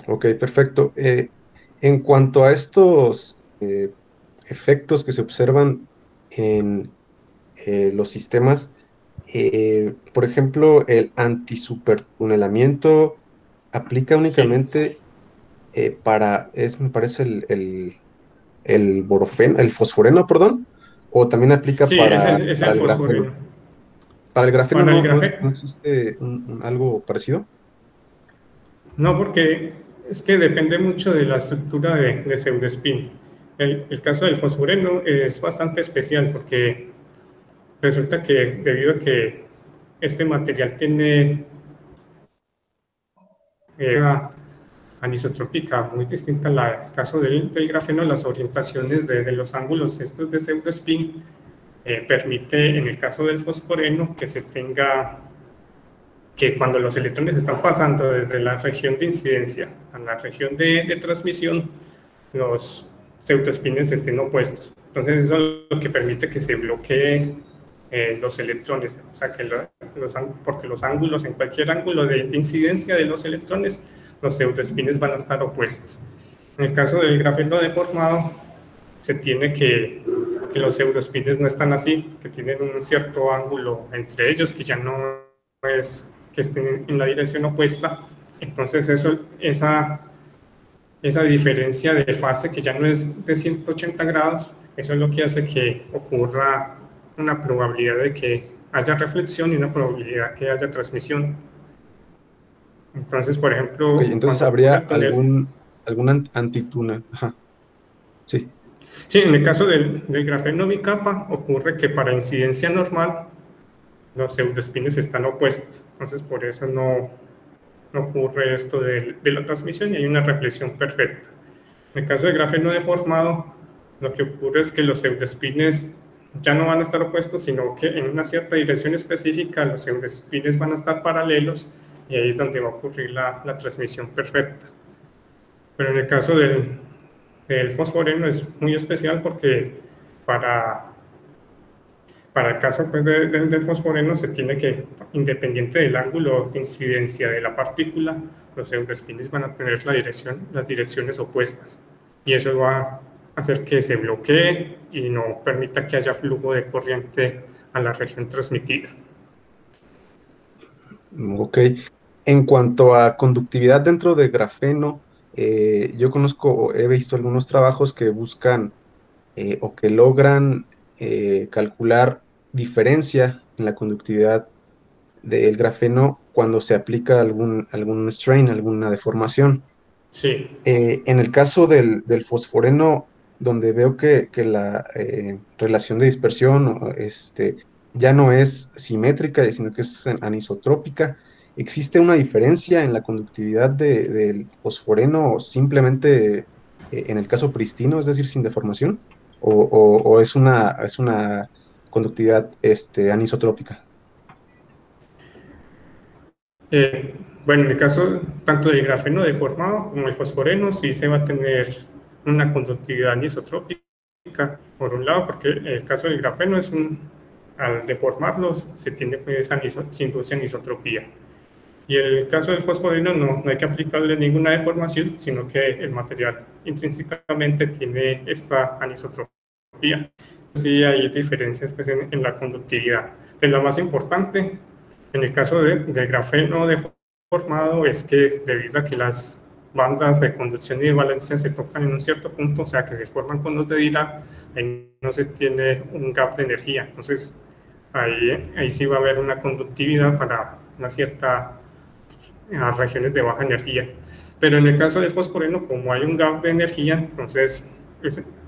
Ok, perfecto. Eh, en cuanto a estos eh, efectos que se observan en eh, los sistemas, por ejemplo, el antisupertunelamiento aplica únicamente para, es, me parece, el, el, el, borofeno, el fosforeno, perdón, o también aplica para, el, grafeno. ¿Para el grafeno, no, existe algo parecido? No, porque es que depende mucho de la estructura de, de pseudospin. El, el, caso del fosforeno es bastante especial porque resulta que debido a que este material tiene eh, una anisotrópica muy distinta al caso del, del, grafeno, las orientaciones de, de, los ángulos estos de pseudospin eh, permite en el caso del fosforeno que se tenga que cuando los electrones están pasando desde la región de incidencia a la región de, de transmisión, los pseudoespines estén opuestos. Entonces eso es lo que permite que se bloqueen eh, los electrones, o sea que lo, los, porque los ángulos, en cualquier ángulo de, de incidencia de los electrones, los pseudoespines van a estar opuestos. En el caso del grafeno deformado, se tiene que, que los pseudoespines no están así, que tienen un cierto ángulo entre ellos, que ya no es que estén en la dirección opuesta. Entonces eso, esa, esa diferencia de fase que ya no es de 180 grados, eso es lo que hace que ocurra una probabilidad de que haya reflexión y una probabilidad que haya transmisión. Entonces, por ejemplo... entonces habría algún, algún antituna. Sí. Sí, en el caso del, del grafeno bicapa ocurre que para incidencia normal los pseudoespines están opuestos. Entonces, por eso no, no ocurre esto de, de, la transmisión y hay una reflexión perfecta. En el caso del grafeno deformado, lo que ocurre es que los pseudoespines ya no van a estar opuestos, sino que en una cierta dirección específica los pseudoespines van a estar paralelos y ahí es donde va a ocurrir la, la transmisión perfecta. Pero en el caso del, del fosforeno es muy especial porque para, para el caso pues, del fosforeno se tiene que, independiente del ángulo de incidencia de la partícula, los pseudoespines van a tener la dirección, las direcciones opuestas. Y eso va a hacer que se bloquee y no permita que haya flujo de corriente a la región transmitida. Ok. En cuanto a conductividad dentro de grafeno, eh, yo conozco, he visto algunos trabajos que buscan eh, o que logran eh, calcular diferencia en la conductividad del grafeno cuando se aplica algún, algún strain, alguna deformación. Sí. en el caso del, fosforeno, donde veo que, la relación de dispersión este, ya no es simétrica, sino que es anisotrópica, ¿Existe una diferencia en la conductividad del fosforeno simplemente eh, en el caso pristino, es decir, sin deformación? ¿O, es, una, es una conductividad este, anisotrópica? Eh, bueno, en el caso tanto del grafeno deformado como el fosforeno, sí se va a tener una conductividad anisotrópica, por un lado, porque el caso del grafeno es un, al deformarlos, se tiene pues, se induce anisotropía. Y en el caso del fosforino no, no hay que aplicarle ninguna deformación, sino que el material intrínsecamente tiene esta anisotropía. Sí hay diferencias pues, en, la conductividad. Pero lo más importante, en el caso de, del grafeno deformado, es que debido a que las bandas de conducción y de valencia se tocan en un cierto punto, o sea, que se forman con los de no se tiene un gap de energía. Entonces, ahí, ahí sí va a haber una conductividad para una cierta a regiones de baja energía. Pero en el caso del fosforeno, como hay un gap de energía, entonces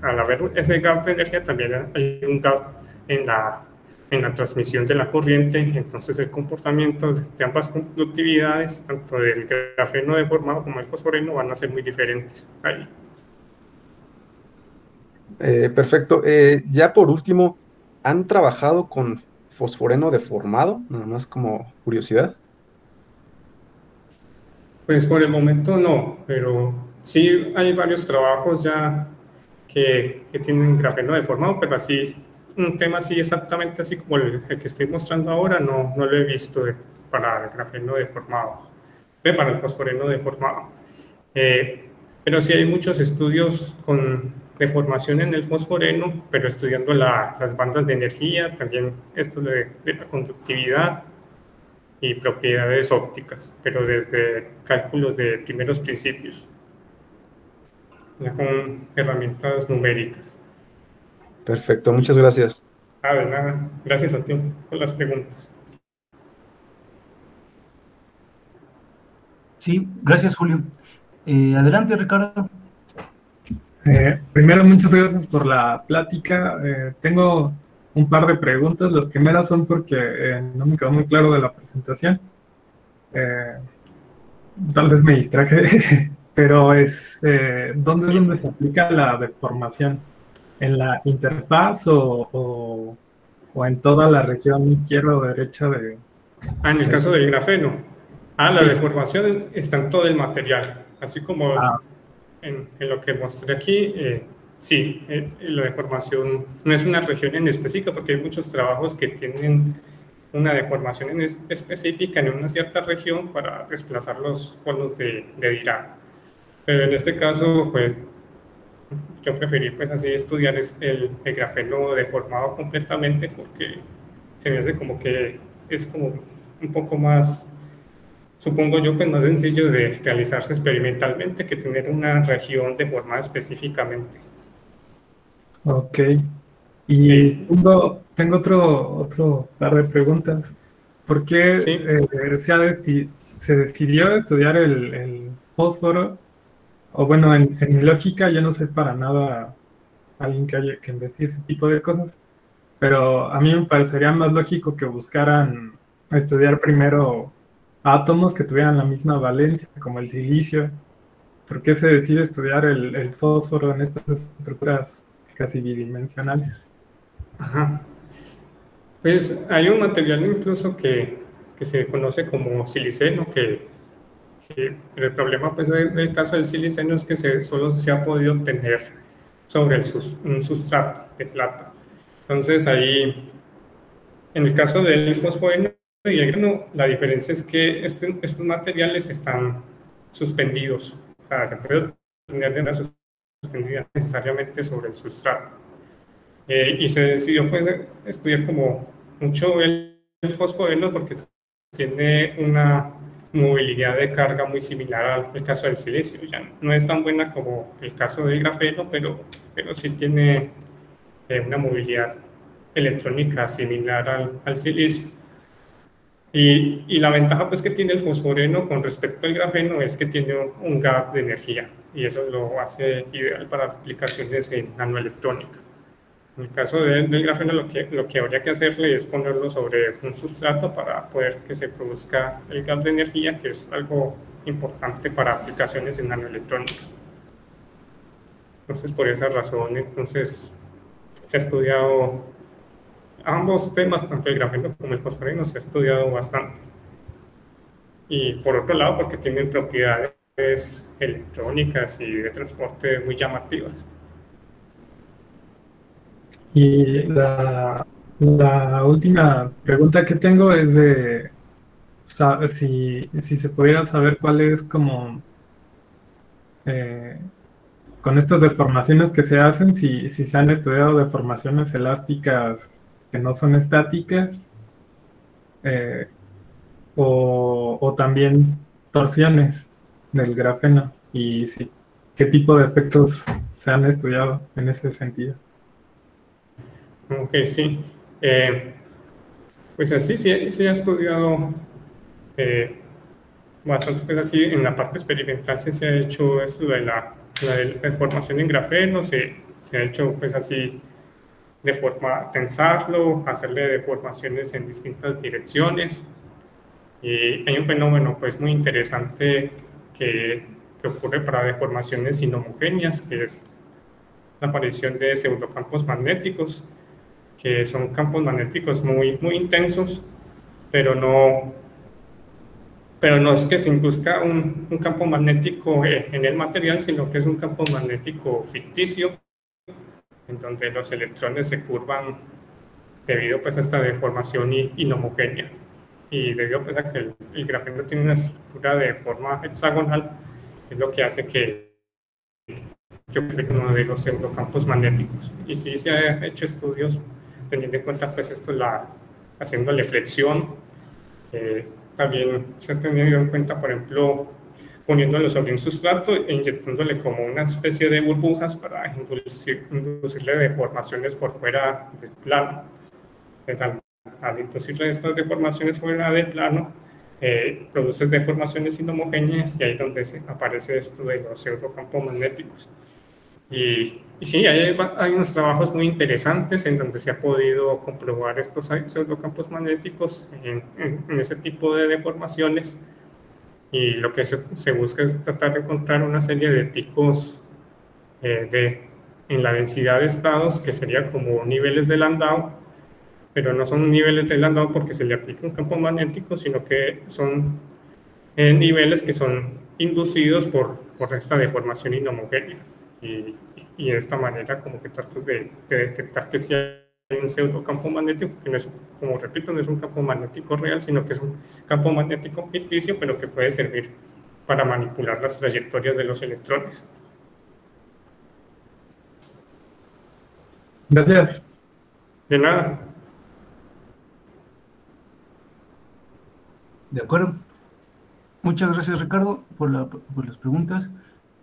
al haber ese gap de energía también hay un gap en la, en la transmisión de la corriente, entonces el comportamiento de ambas conductividades, tanto del grafeno deformado como el fosforeno, van a ser muy diferentes ahí. Eh, perfecto. Eh, ya por último, ¿han trabajado con fosforeno deformado? Nada más como curiosidad. Pues por el momento no, pero sí hay varios trabajos ya que, tienen grafeno deformado, pero así, un tema así exactamente así como el, que estoy mostrando ahora, no, no lo he visto para el grafeno deformado, eh, para el fosforeno deformado. Eh, pero sí hay muchos estudios con deformación en el fosforeno, pero estudiando las bandas de energía, también esto de, de la conductividad, y propiedades ópticas, pero desde cálculos de primeros principios, con herramientas numéricas. Perfecto, muchas gracias. Ah, de nada, gracias a ti por las preguntas. Sí, gracias Julio. Eh, adelante Ricardo. Eh, primero, muchas gracias por la plática. Eh, tengo un par de preguntas. Las primeras son porque eh, no me quedó muy claro de la presentación. Tal vez me distraje, pero es ¿dónde es donde se aplica la deformación? ¿En la interfaz o, o, en toda la región izquierda o derecha de... Ah, en el caso del grafeno. Ah, la deformación está en todo el material, así como ah. En, en, lo que mostré aquí. Eh, Sí, eh, la deformación no es una región en específica porque hay muchos trabajos que tienen una deformación en específica en una cierta región para desplazar los conos de, de Dirac. Pero en este caso, pues, yo preferí pues así estudiar el, el grafeno deformado completamente porque se me hace como que es como un poco más, supongo yo, pues más sencillo de realizarse experimentalmente que tener una región deformada específicamente. Ok. Y tengo, tengo otro, otro par de preguntas. ¿Por qué eh, se, se, decidió estudiar el, fósforo? O bueno, en, mi lógica yo no sé para nada alguien que, haya, que investigue ese tipo de cosas, pero a mí me parecería más lógico que buscaran estudiar primero átomos que tuvieran la misma valencia, como el silicio. ¿Por qué se decide estudiar el, el fósforo en estas estructuras casi bidimensionales. Ajá. Pues hay un material incluso que, que se conoce como siliceno, que, el problema pues del caso del siliceno es que se, solo se ha podido obtener sobre el un sustrato de plata. Entonces ahí, en el caso del fosforeno y el grano, la diferencia es que este, estos materiales están suspendidos. O sea, se puede obtener de una suspendida necesariamente sobre el sustrato. Eh, y se decidió pues estudiar como mucho el, el fosforeno porque tiene una movilidad de carga muy similar al, caso del silicio. Ya no es tan buena como el caso del grafeno, pero, pero sí tiene eh, una movilidad electrónica similar al, al silicio. Y, y, la ventaja pues, que tiene el fosforeno con respecto al grafeno es que tiene un gap de energía y eso lo hace ideal para aplicaciones en nanoelectrónica. En el caso del grafeno, lo que, lo que habría que hacerle es ponerlo sobre un sustrato para poder que se produzca el gap de energía, que es algo importante para aplicaciones en nanoelectrónica. Entonces, por esa razón, entonces, se ha estudiado ambos temas, tanto el grafeno como el fosforeno, se ha estudiado bastante. Y por otro lado, porque tienen propiedades electrónicas y de transporte muy llamativas. Y la, última pregunta que tengo es de si, si se pudiera saber cuál es como eh, con estas deformaciones que se hacen, si, si se han estudiado deformaciones elásticas que no son estáticas eh, o, o, también torsiones del grafeno y si, qué tipo de efectos se han estudiado en ese sentido. Ok, sí. Eh, pues así, sí, se ha estudiado eh, bastante, pues así, en la parte experimental se ha hecho esto de la, la formación en grafeno, se, se, ha hecho pues así de forma, pensarlo, hacerle deformaciones en distintas direcciones. Y hay un fenómeno pues muy interesante que, ocurre para deformaciones inhomogéneas, que es la aparición de pseudocampos magnéticos que son campos magnéticos muy, muy intensos, pero no, pero no es que se induzca un, un campo magnético en el material, sino que es un campo magnético ficticio, en donde los electrones se curvan debido pues, a esta deformación inhomogénea. Y debido pues, a que el, grafeno tiene una estructura de forma hexagonal, es lo que hace que, que uno de los pseudocampos magnéticos. Y sí se han hecho estudios teniendo en cuenta pues esto, la, haciéndole flexión. Eh, también se ha tenido en cuenta, por ejemplo, poniéndolo sobre un sustrato e inyectándole como una especie de burbujas para inducirle deformaciones por fuera del plano. Pues al, inducirle estas deformaciones fuera del plano, eh, produces deformaciones inhomogéneas y ahí es donde se aparece esto de los pseudocampos magnéticos. Y, y sí, hay, hay, unos trabajos muy interesantes en donde se ha podido comprobar estos pseudocampos magnéticos en, en, ese tipo de deformaciones. Y lo que se, se, busca es tratar de encontrar una serie de picos eh, de, en la densidad de estados, que sería como niveles de Landau, pero no son niveles de Landau porque se le aplica un campo magnético, sino que son eh, niveles que son inducidos por, por esta deformación inhomogénea. Y, y, de esta manera como que tratas de, detectar que si hay un pseudocampo magnético, que no es, como repito, no es un campo magnético real, sino que es un campo magnético ficticio, pero que puede servir para manipular las trayectorias de los electrones. Gracias. De nada. De acuerdo. Muchas gracias, Ricardo, por, la, por las preguntas.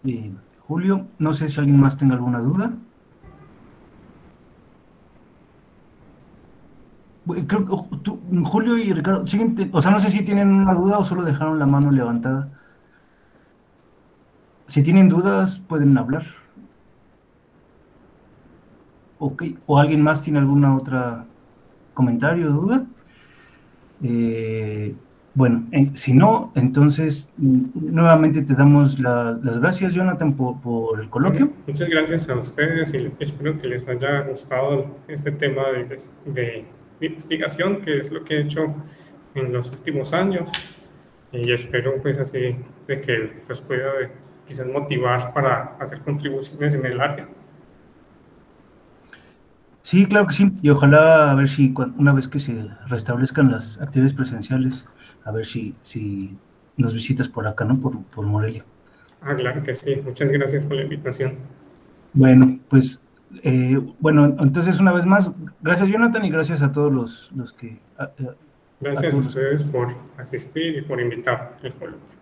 Eh, Julio, no sé si alguien más tenga alguna duda. Julio y Ricardo, ¿siguen o sea, no sé si tienen una duda o solo dejaron la mano levantada. Si tienen dudas, pueden hablar. Ok, o alguien más tiene alguna otra comentario o duda. Eh, bueno, si no, entonces nuevamente te damos las gracias, Jonathan, por, el coloquio. Muchas gracias a ustedes y espero que les haya gustado este tema de, investigación, que es lo que he hecho en los últimos años. y espero pues así de que los pueda quizás motivar para hacer contribuciones en el área. Sí, claro que sí, y ojalá a ver si una vez que se restablezcan las actividades presenciales, a ver si, si nos visitas por acá, ¿no? Por, por Morelia. Ah, claro que sí, muchas gracias por la invitación. Bueno, pues, eh, bueno, entonces una vez más, gracias Jonathan y gracias a todos los, los que Gracias a, ustedes por asistir y por invitar al coloquio.